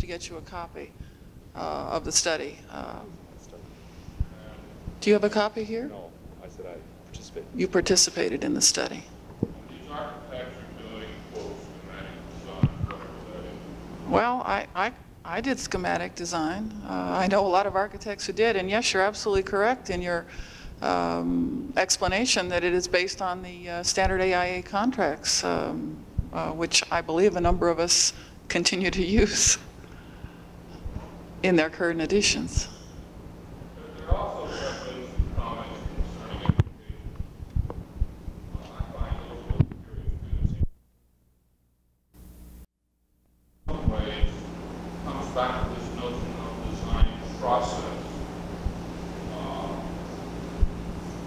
get you a copy uh, of the study. Uh, Do you have a copy here? No, I said I participated. You participated in the study. These architects are doing, quote, schematic design, whatever that is. Well, I, I, I did schematic design. Uh, I know a lot of architects who did, and yes, you're absolutely correct in your um, explanation that it is based on the uh, standard AIA contracts, um, uh, which I believe a number of us continue to [laughs] use in their current editions. But there are also questions and comments concerning education. Uh, I find those a little curious because in some ways comes back to this notion of design process. Uh,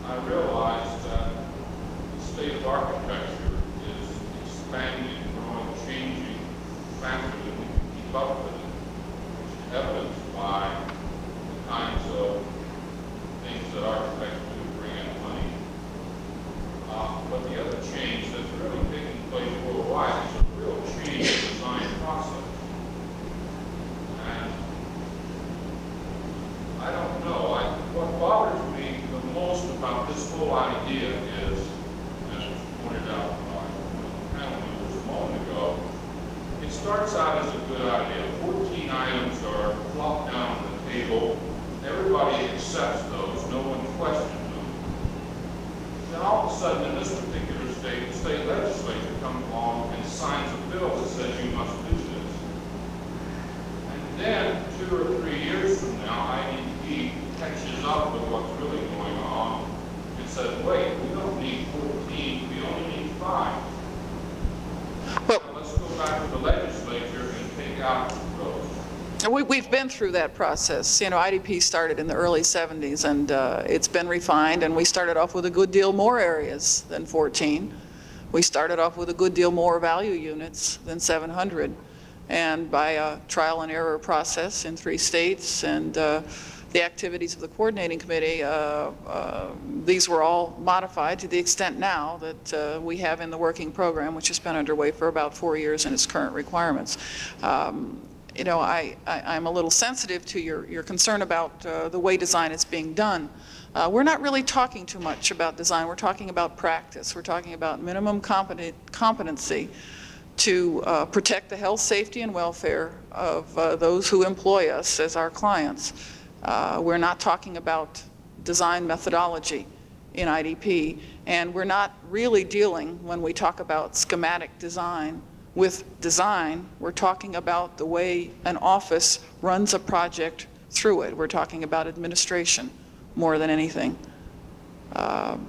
I realize that the state of architecture is expanding, growing, changing faster than we can keep up with it, which is evidenced by the kinds of things that architects do to bring in money. Uh, But the other change that's really taking place worldwide is a real change in design process. And I don't know, I, what bothers me the most about this whole idea is, as was pointed out by the panel members a moment ago, it starts out as a good idea. 14 items are plopped down on the table. Everybody accepts those. No one questions them. Then all of a sudden, in this particular state, the state legislature comes along and signs a bill that says you must do this. And then, two or three years from now, IDP catches up with what's really going on and says, wait, we don't need 14, we only need five. Well- Now, Let's go back to the legislature and take out those. And we, we've been through that process. You know, IDP started in the early 70s, and uh, it's been refined, and we started off with a good deal more areas than 14. We started off with a good deal more value units than 700. And by a trial and error process in three states and uh, the activities of the coordinating committee, uh, uh, these were all modified to the extent now that uh, we have in the working program, which has been underway for about four years in its current requirements. Um, you know, I, I, I'm a little sensitive to your, your concern about uh, the way design is being done. Uh, we're not really talking too much about design. We're talking about practice. We're talking about minimum competent, competency to uh, protect the health, safety, and welfare of uh, those who employ us as our clients. Uh, we're not talking about design methodology in IDP, and we're not really dealing, when we talk about schematic design, with design, we're talking about the way an office runs a project through it. We're talking about administration more than anything. Um,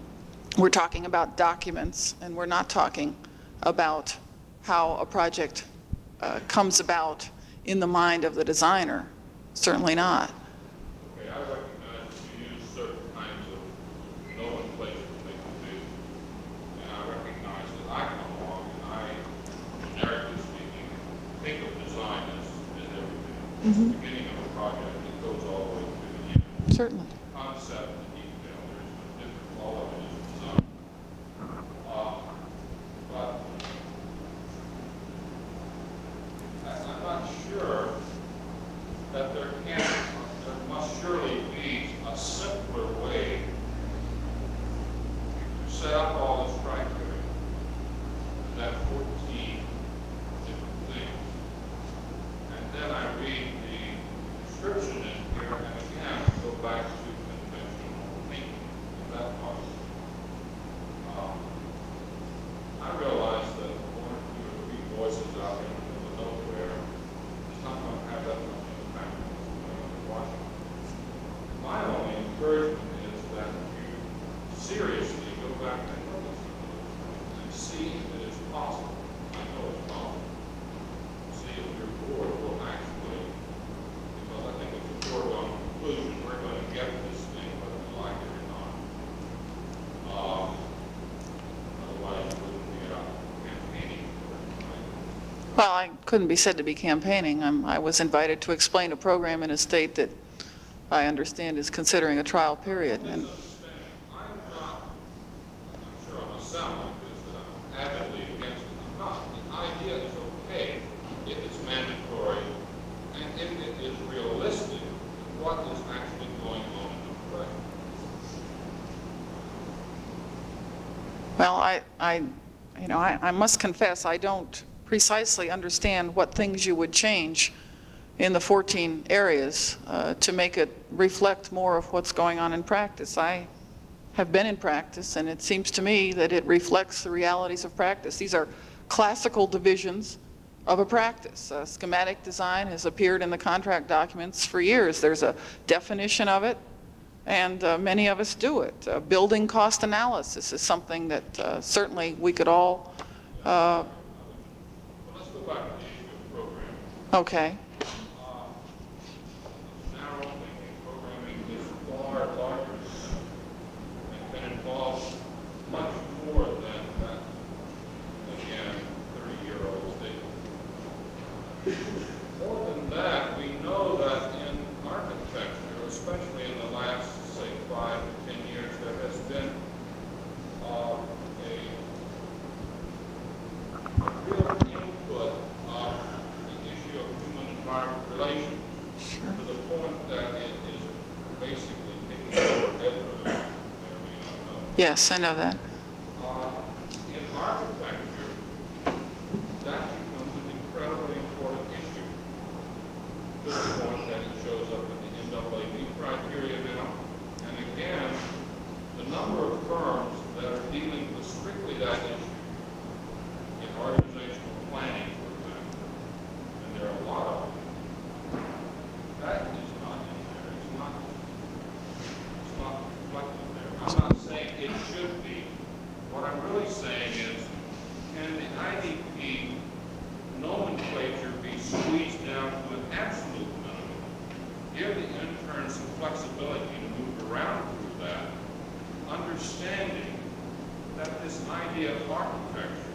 We're talking about documents, and we're not talking about how a project uh, comes about in the mind of the designer. Certainly not. Okay, I recognize that you use certain kinds of nomenclature to make decisions. And I recognize that I come along and I, generically speaking, think of design as, as everything. The beginning of a project, it goes all the way through Mm-hmm. the end. Certainly. Concept and detail, there's a different, all of it is design. Uh, But I- I'm not sure that there can, there must surely be a simpler way to set up all this criteria than 14 different things. And then I read the description in here, and again, go back to conventional thinking. Is that possible? Um, I realize that one or two or three voices out there in the middle of nowhere is not going to have that much impact on what's going on in Washington. My only encouragement is that you seriously go back and look at some of those things and see if it is possible. I know it's possible. See if your board will actually, because I think if the board on conclusion, we're going to get this thing whether we like it or not. Um, Otherwise, you wouldn't be out campaigning for it, right? Well, I couldn't be said to be campaigning. I'm, I was invited to explain a program in a state that I understand is considering a trial period. And. Well, I, I, you know, I, I must confess, I don't precisely understand what things you would change in the 14 areas uh, to make it reflect more of what's going on in practice. I have been in practice, and it seems to me that it reflects the realities of practice. These are classical divisions of a practice. Uh, Schematic design has appeared in the contract documents for years. There's a definition of it, and uh, many of us do it. Uh, Building cost analysis is something that uh, certainly we could all, uh, But let's go back to the issue of programming. Okay. Narrow thinking programming is far larger than, and can involve much more than that, again, thirty-year-old statement. More than that, we know that in architecture, especially in the last, say, five to ten years, there has been, uh, a a real input of the issue of human-environment relations to the point that it is basically taking over everything. There we go. Yes, I know that. Uh, In architecture, that becomes an incredibly important issue to the point that it shows up in the NAAB criteria now. And again, the number of firms that are dealing with strictly that issue in organizational planning, for example, and there are a lot of them, that is not in there. It's not, it's not reflected there. I'm not saying it should be. What I'm really saying is, can the IDP nomenclature be squeezed down to an absolute minimum? Give the interns some flexibility to move around through that, understanding that this idea of architecture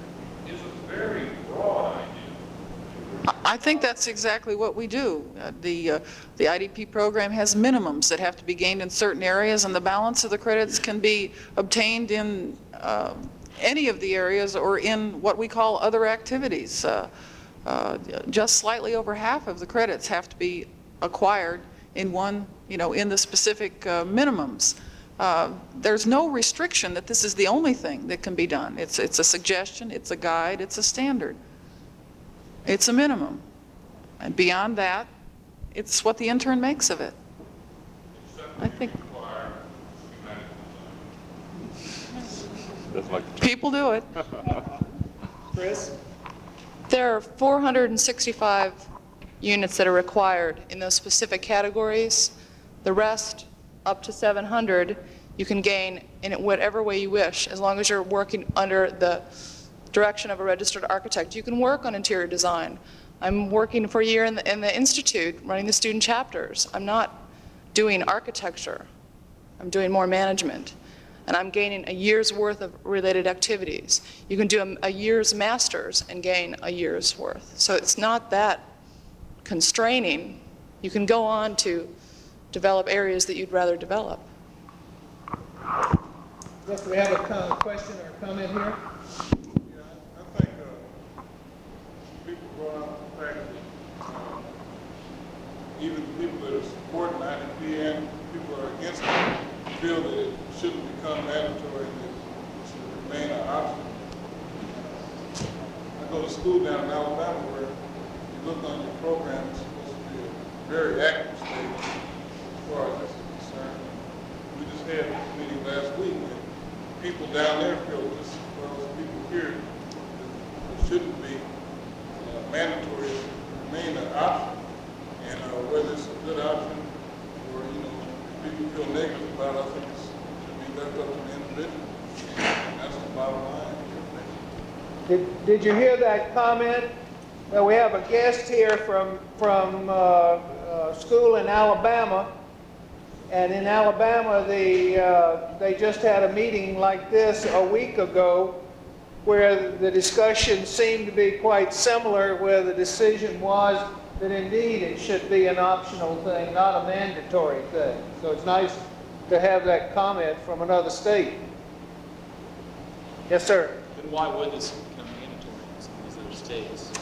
is a very broad idea. I think that's exactly what we do. Uh, The, uh, the IDP program has minimums that have to be gained in certain areas, and the balance of the credits can be obtained in uh, any of the areas or in what we call other activities. Uh, uh, Just slightly over half of the credits have to be acquired in one, you know, in the specific uh, minimums. Uh, There's no restriction that this is the only thing that can be done. It's, it's a suggestion, it's a guide, it's a standard. It's a minimum. And beyond that, it's what the intern makes of it. I think Require schematic That's like people do it. [laughs] Chris? There are 465 units that are required in those specific categories. The rest, up to 700, you can gain in whatever way you wish, as long as you're working under the direction of a registered architect. You can work on interior design. I'm working for a year in the, in the institute, running the student chapters. I'm not doing architecture. I'm doing more management. And I'm gaining a year's worth of related activities. You can do a, a year's master's and gain a year's worth. So it's not that constraining. You can go on to develop areas that you'd rather develop. Yes, we have a question or comment here? Yeah, I I think, uh, people brought up the fact that, um, even people that are supporting IDP and people are against it feel that it shouldn't become mandatory, that it should remain an option. I go to school down in Alabama where you look on your program, it's supposed to be a very active state as far as that's concerned. We just had this meeting last week, and people down there feel just as well as people here, it shouldn't be uh, mandatory, it should remain an option. And uh, whether it's a good option, or, you know, people feel negative about it, I think it should be left up to the individual. And that's the bottom line. Did, did you hear that comment? Well, we have a guest here from, from, uh, uh, school in Alabama. And in Alabama, the, uh, they just had a meeting like this a week ago where the discussion seemed to be quite similar, where the decision was that indeed it should be an optional thing, not a mandatory thing. So it's nice to have that comment from another state. Yes, sir. Then why would this become mandatory in some of these other states?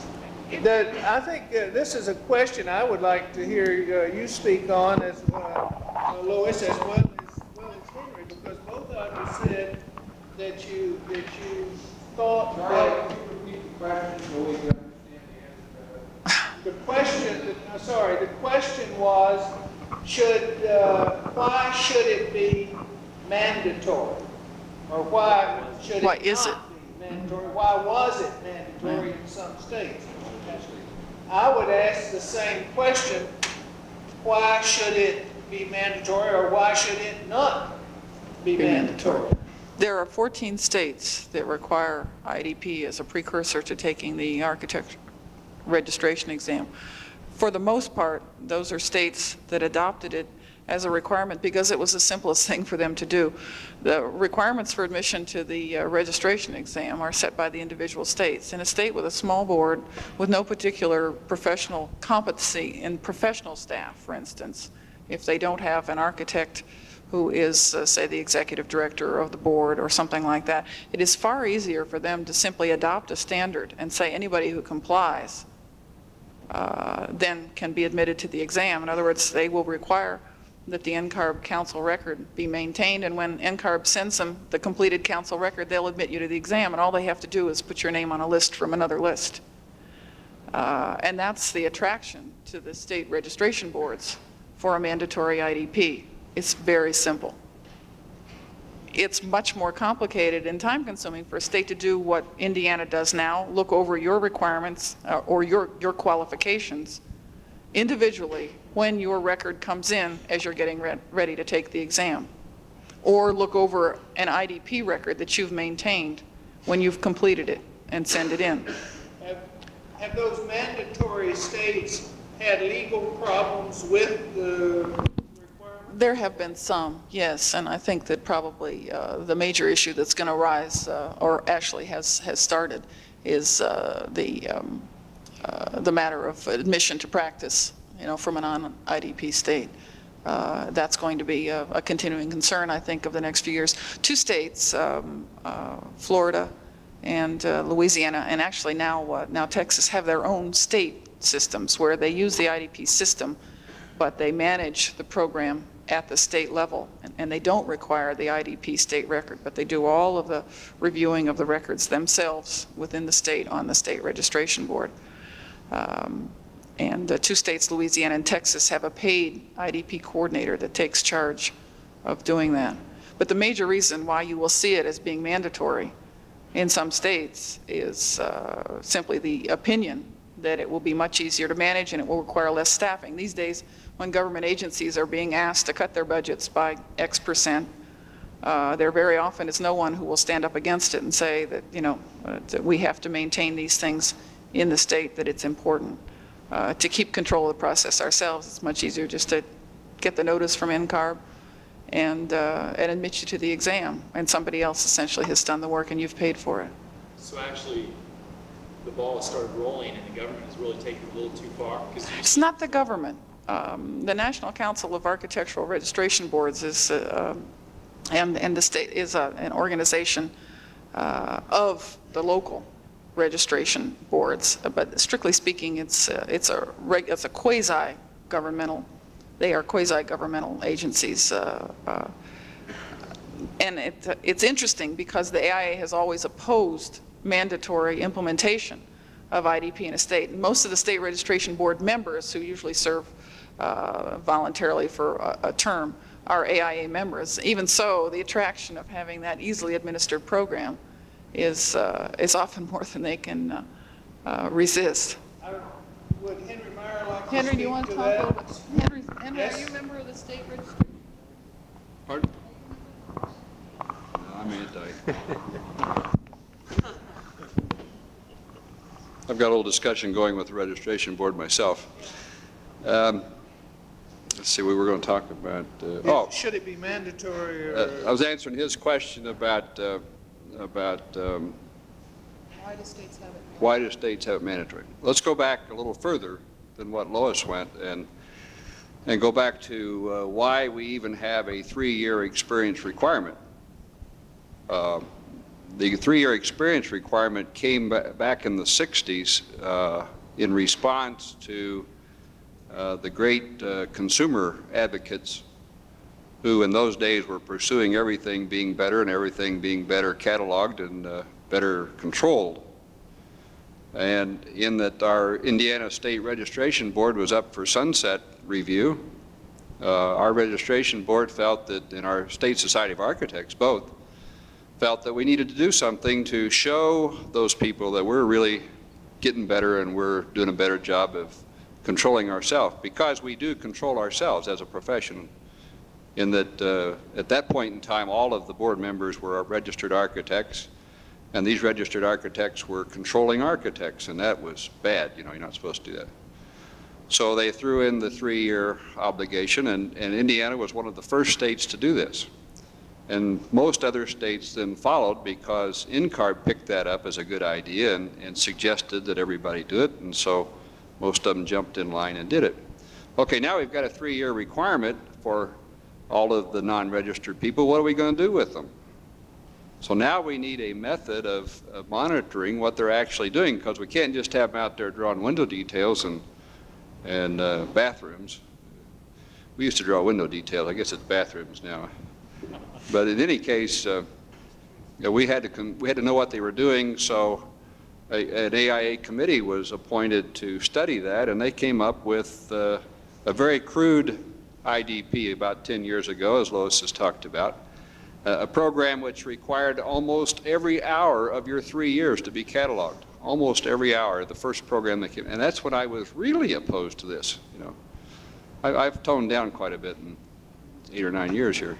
That, I think uh, this is a question I would like to hear uh, you speak on as, uh, uh, Lois, as well as, well as Henry, because both of you said that you, that you thought that. The question, uh, sorry, the question was, should, uh, why should it be mandatory? Or why should it Why not it? be mandatory? Why was it mandatory in some states? I would ask the same question, why should it be mandatory or why should it not be mandatory? There are 14 states that require IDP as a precursor to taking the architect registration exam. For the most part, those are states that adopted it as a requirement because it was the simplest [laughs] thing for them to do. The requirements for admission to the uh, registration exam are set by the individual states. In a state with a small board with no particular professional competency in professional staff, for instance, if they don't have an architect who is, uh, say, the executive director of the board or something like that, it is far easier for them to simply adopt a standard and say anybody who complies uh, then can be admitted to the exam. In other words, they will require that the NCARB council record be maintained, and when NCARB sends them the completed council record, they'll admit you to the exam, and all they have to do is put your name on a list from another list. Uh, And that's the attraction to the state registration boards for a mandatory IDP. It's very simple. It's much more complicated and time-consuming for a state to do what Indiana does now, look over your requirements uh, or your, your qualifications individually when your record comes in as you're getting re- ready to take the exam. Or look over an IDP record that you've maintained when you've completed it and send it in. Have, have those mandatory states had legal problems with the? There have been some, yes, and I think that probably uh, the major issue that's going to rise, uh, or actually has, has started, is uh, the, um, uh, the matter of admission to practice, you know, from a non-IDP state. Uh, That's going to be a a continuing concern, I think, of the next few years. Two states, um, uh, Florida and Louisiana, and actually now, now Texas, have their own state systems where they use the IDP system, but they manage the program at the state level, and- and they don't require the IDP state record, but they do all of the reviewing of the records themselves within the state on the state registration board. Um, And uh, two states, Louisiana and Texas, have a paid IDP coordinator that takes charge of doing that. But the major reason why you will see it as being mandatory in some states is uh, simply the opinion that it will be much easier to manage and it will require less staffing. These days, when government agencies are being asked to cut their budgets by X percent, uh, there very often is no one who will stand up against it and say that, you know, uh, that we have to maintain these things in the state, that it's important. Uh, To keep control of the process ourselves, it's much easier just to get the notice from NCARB and, uh, and admit you to the exam, and somebody else essentially has done the work and you've paid for it. So actually, the ball has started rolling and the government has really taken it a little too far? It's not the government. Um, The National Council of Architectural Registration Boards is, uh, and, and the state is a- an organization uh, of the local registration boards, but strictly speaking, it's, uh, it's a, it's a quasi-governmental, they are quasi-governmental agencies. uh, uh, And it, it's interesting because the AIA has always opposed mandatory implementation of IDP in a state. And Most of the state registration board members, who usually serve uh, voluntarily for a, a term, are AIA members. Even so, the attraction of having that easily administered program is, uh, is often more than they can uh, uh, resist. Would Henry Meier like to Henry, do you want to to talk a that? little bit? Henry, Henry, are you a member of the state registry? Pardon? I'm anti. [laughs] I've got a little discussion going with the registration board myself. Um, Let's see, we were going to talk about, uh, oh, Should it be mandatory uh, I was answering his question about, uh, about um, Why do states have it? why do states have it mandatory? Let's go back a little further than what Lois went and, and go back to uh, why we even have a three-year experience requirement. Uh, The three-year experience requirement came ba- back in the 60s uh, in response to uh, the great uh, consumer advocates who in those days were pursuing everything being better and everything being better cataloged and uh, better controlled. And in that our Indiana State Registration Board was up for sunset review, uh, our registration board felt that, in our State Society of Architects both, felt that we needed to do something to show those people that we're really getting better and we're doing a better job of controlling ourselves, because we do control ourselves as a profession in that uh, at that point in time, all of the board members were registered architects, and these registered architects were controlling architects, and that was bad. You know, you're not supposed to do that. So they threw in the three-year obligation, and, and Indiana was one of the first states to do this. And most other states then followed because NCARB picked that up as a good idea and, and suggested that everybody do it, and so most of them jumped in line and did it. Okay, now we've got a three-year requirement for all of the non-registered people. What are we going to do with them? So now we need a method of, of monitoring what they're actually doing because we can't just have them out there drawing window details and, and uh, bathrooms. We used to draw window details. I guess it's bathrooms now. But in any case, uh, we had to we had to know what they were doing. So a, an AIA committee was appointed to study that, and they came up with uh, a very crude IDP about 10 years ago, as Lois has talked about, uh, a program which required almost every hour of your three years to be cataloged. Almost every hour, the first program that came, and that's when I was really opposed to this. You know, I, I've toned down quite a bit in eight or nine years here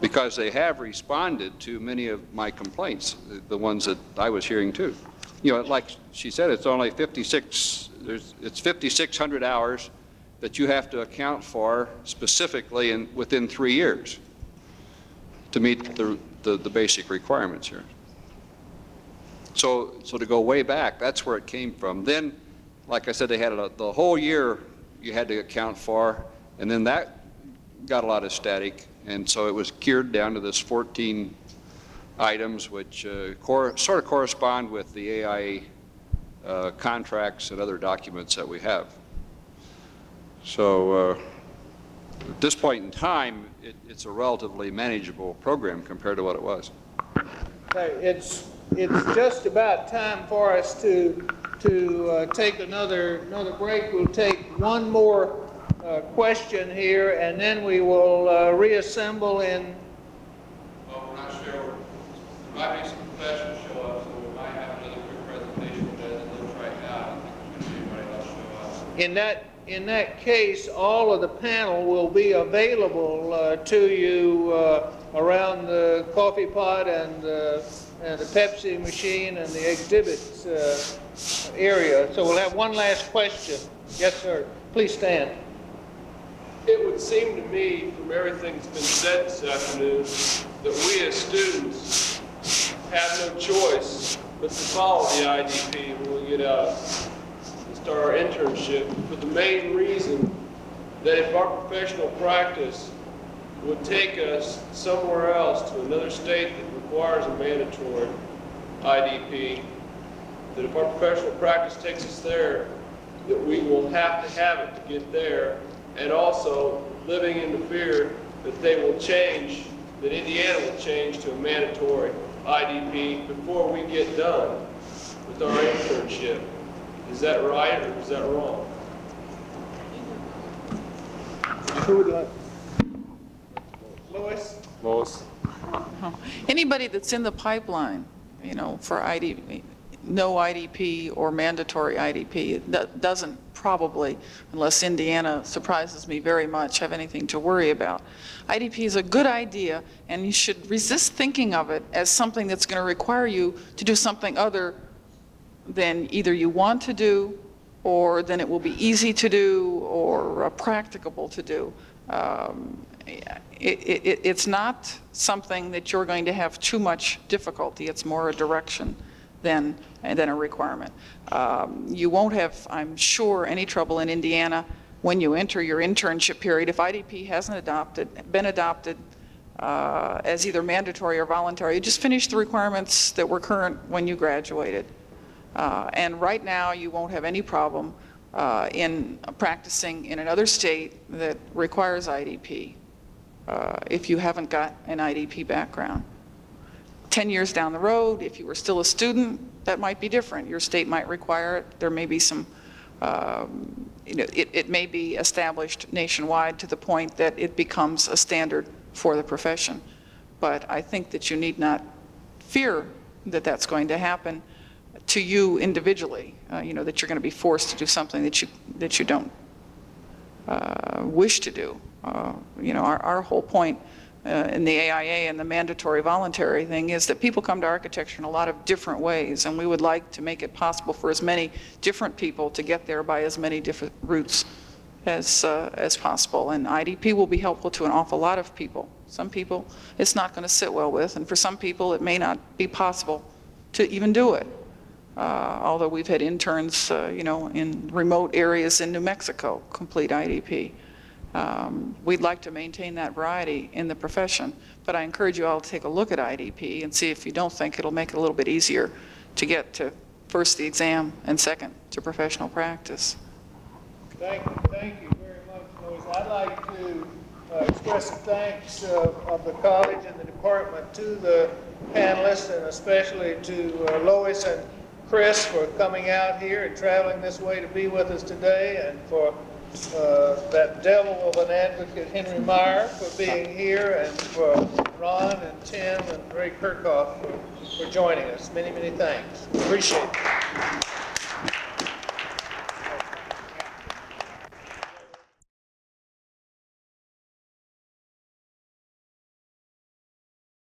because they have responded to many of my complaints, the ones that I was hearing too. You know, like she said, it's only 56, there's, it's 5,600 hours that you have to account for specifically in, within three years to meet the, the, the basic requirements here. So, so to go way back, that's where it came from. Then, like I said, they had a, the whole year you had to account for, and then that got a lot of static, and so it was geared down to this 14 items, which uh, sort of correspond with the AIA uh, contracts and other documents that we have. So uh, at this point in time, it, it's a relatively manageable program compared to what it was. It's, it's just about time for us to, to uh, take another, another break. We'll take one more uh, question here, and then we will uh, reassemble in, Well, we're not sure, there might be some professionals show up, so we might have another quick presentation, but as it looks right now, I think there's going to be anybody else show up. in that, in that case, all of the panel will be available uh, to you uh, around the coffee pot and, uh, and the Pepsi machine and the exhibits uh, area. So we'll have one last question. Yes, sir. Please stand. It would seem to me, from everything that's been said this afternoon, that we as students have no choice but to follow the IDP when we get out and start our internship, for the main reason that if our professional practice would take us somewhere else to another state that requires a mandatory IDP, that if our professional practice takes us there, that we will have to have it to get there, and also living in the fear that they will change, that Indiana will change to a mandatory IDP before we get done with our internship. Is that right or is that wrong? Who would like? Lois? Anybody that's in the pipeline, you know, for ID, no IDP or mandatory IDP, that doesn't probably, unless Indiana surprises me very much, have anything to worry about. IDP is a good idea, and you should resist thinking of it as something that's going to require you to do something other than either you want to do, or then it will be easy to do, or uh, practicable to do. Um, it, it, it's not something that you're going to have too much difficulty. It's more a direction than, than a requirement. Um, you won't have, I'm sure, any trouble in Indiana when you enter your internship period. If IDP hasn't adopted, been adopted uh, as either mandatory or voluntary, you just finish the requirements that were current when you graduated. Uh, and right now, you won't have any problem uh, in practicing in another state that requires IDP uh, if you haven't got an IDP background. 10 years down the road, if you were still a student, that might be different. Your state might require it. There may be some, um, you know, it, it may be established nationwide to the point that it becomes a standard for the profession. But I think that you need not fear that that's going to happen to you individually, uh, you know, that you're going to be forced to do something that you, that you don't uh, wish to do. Uh, you know, our, our whole point uh, in the AIA and the mandatory voluntary thing is that people come to architecture in a lot of different ways, and we would like to make it possible for as many different people to get there by as many different routes as, uh, as possible. And IDP will be helpful to an awful lot of people. Some people it's not going to sit well with, and for some people it may not be possible to even do it. Uh, although we've had interns, uh, you know, in remote areas in New Mexico complete IDP. Um, we'd like to maintain that variety in the profession, but I encourage you all to take a look at IDP and see if you don't think it'll make it a little bit easier to get to first the exam and second to professional practice. Thank, you. thank you very much, Lois. I'd like to uh, express thanks uh, of the college and the department to the panelists and especially to uh, Lois and Chris for coming out here and traveling this way to be with us today and for uh, that devil of an advocate, Henry Meier, for being here and for Ron and Tim and Ray Kirchhoff for, for joining us. Many, many thanks. Appreciate it.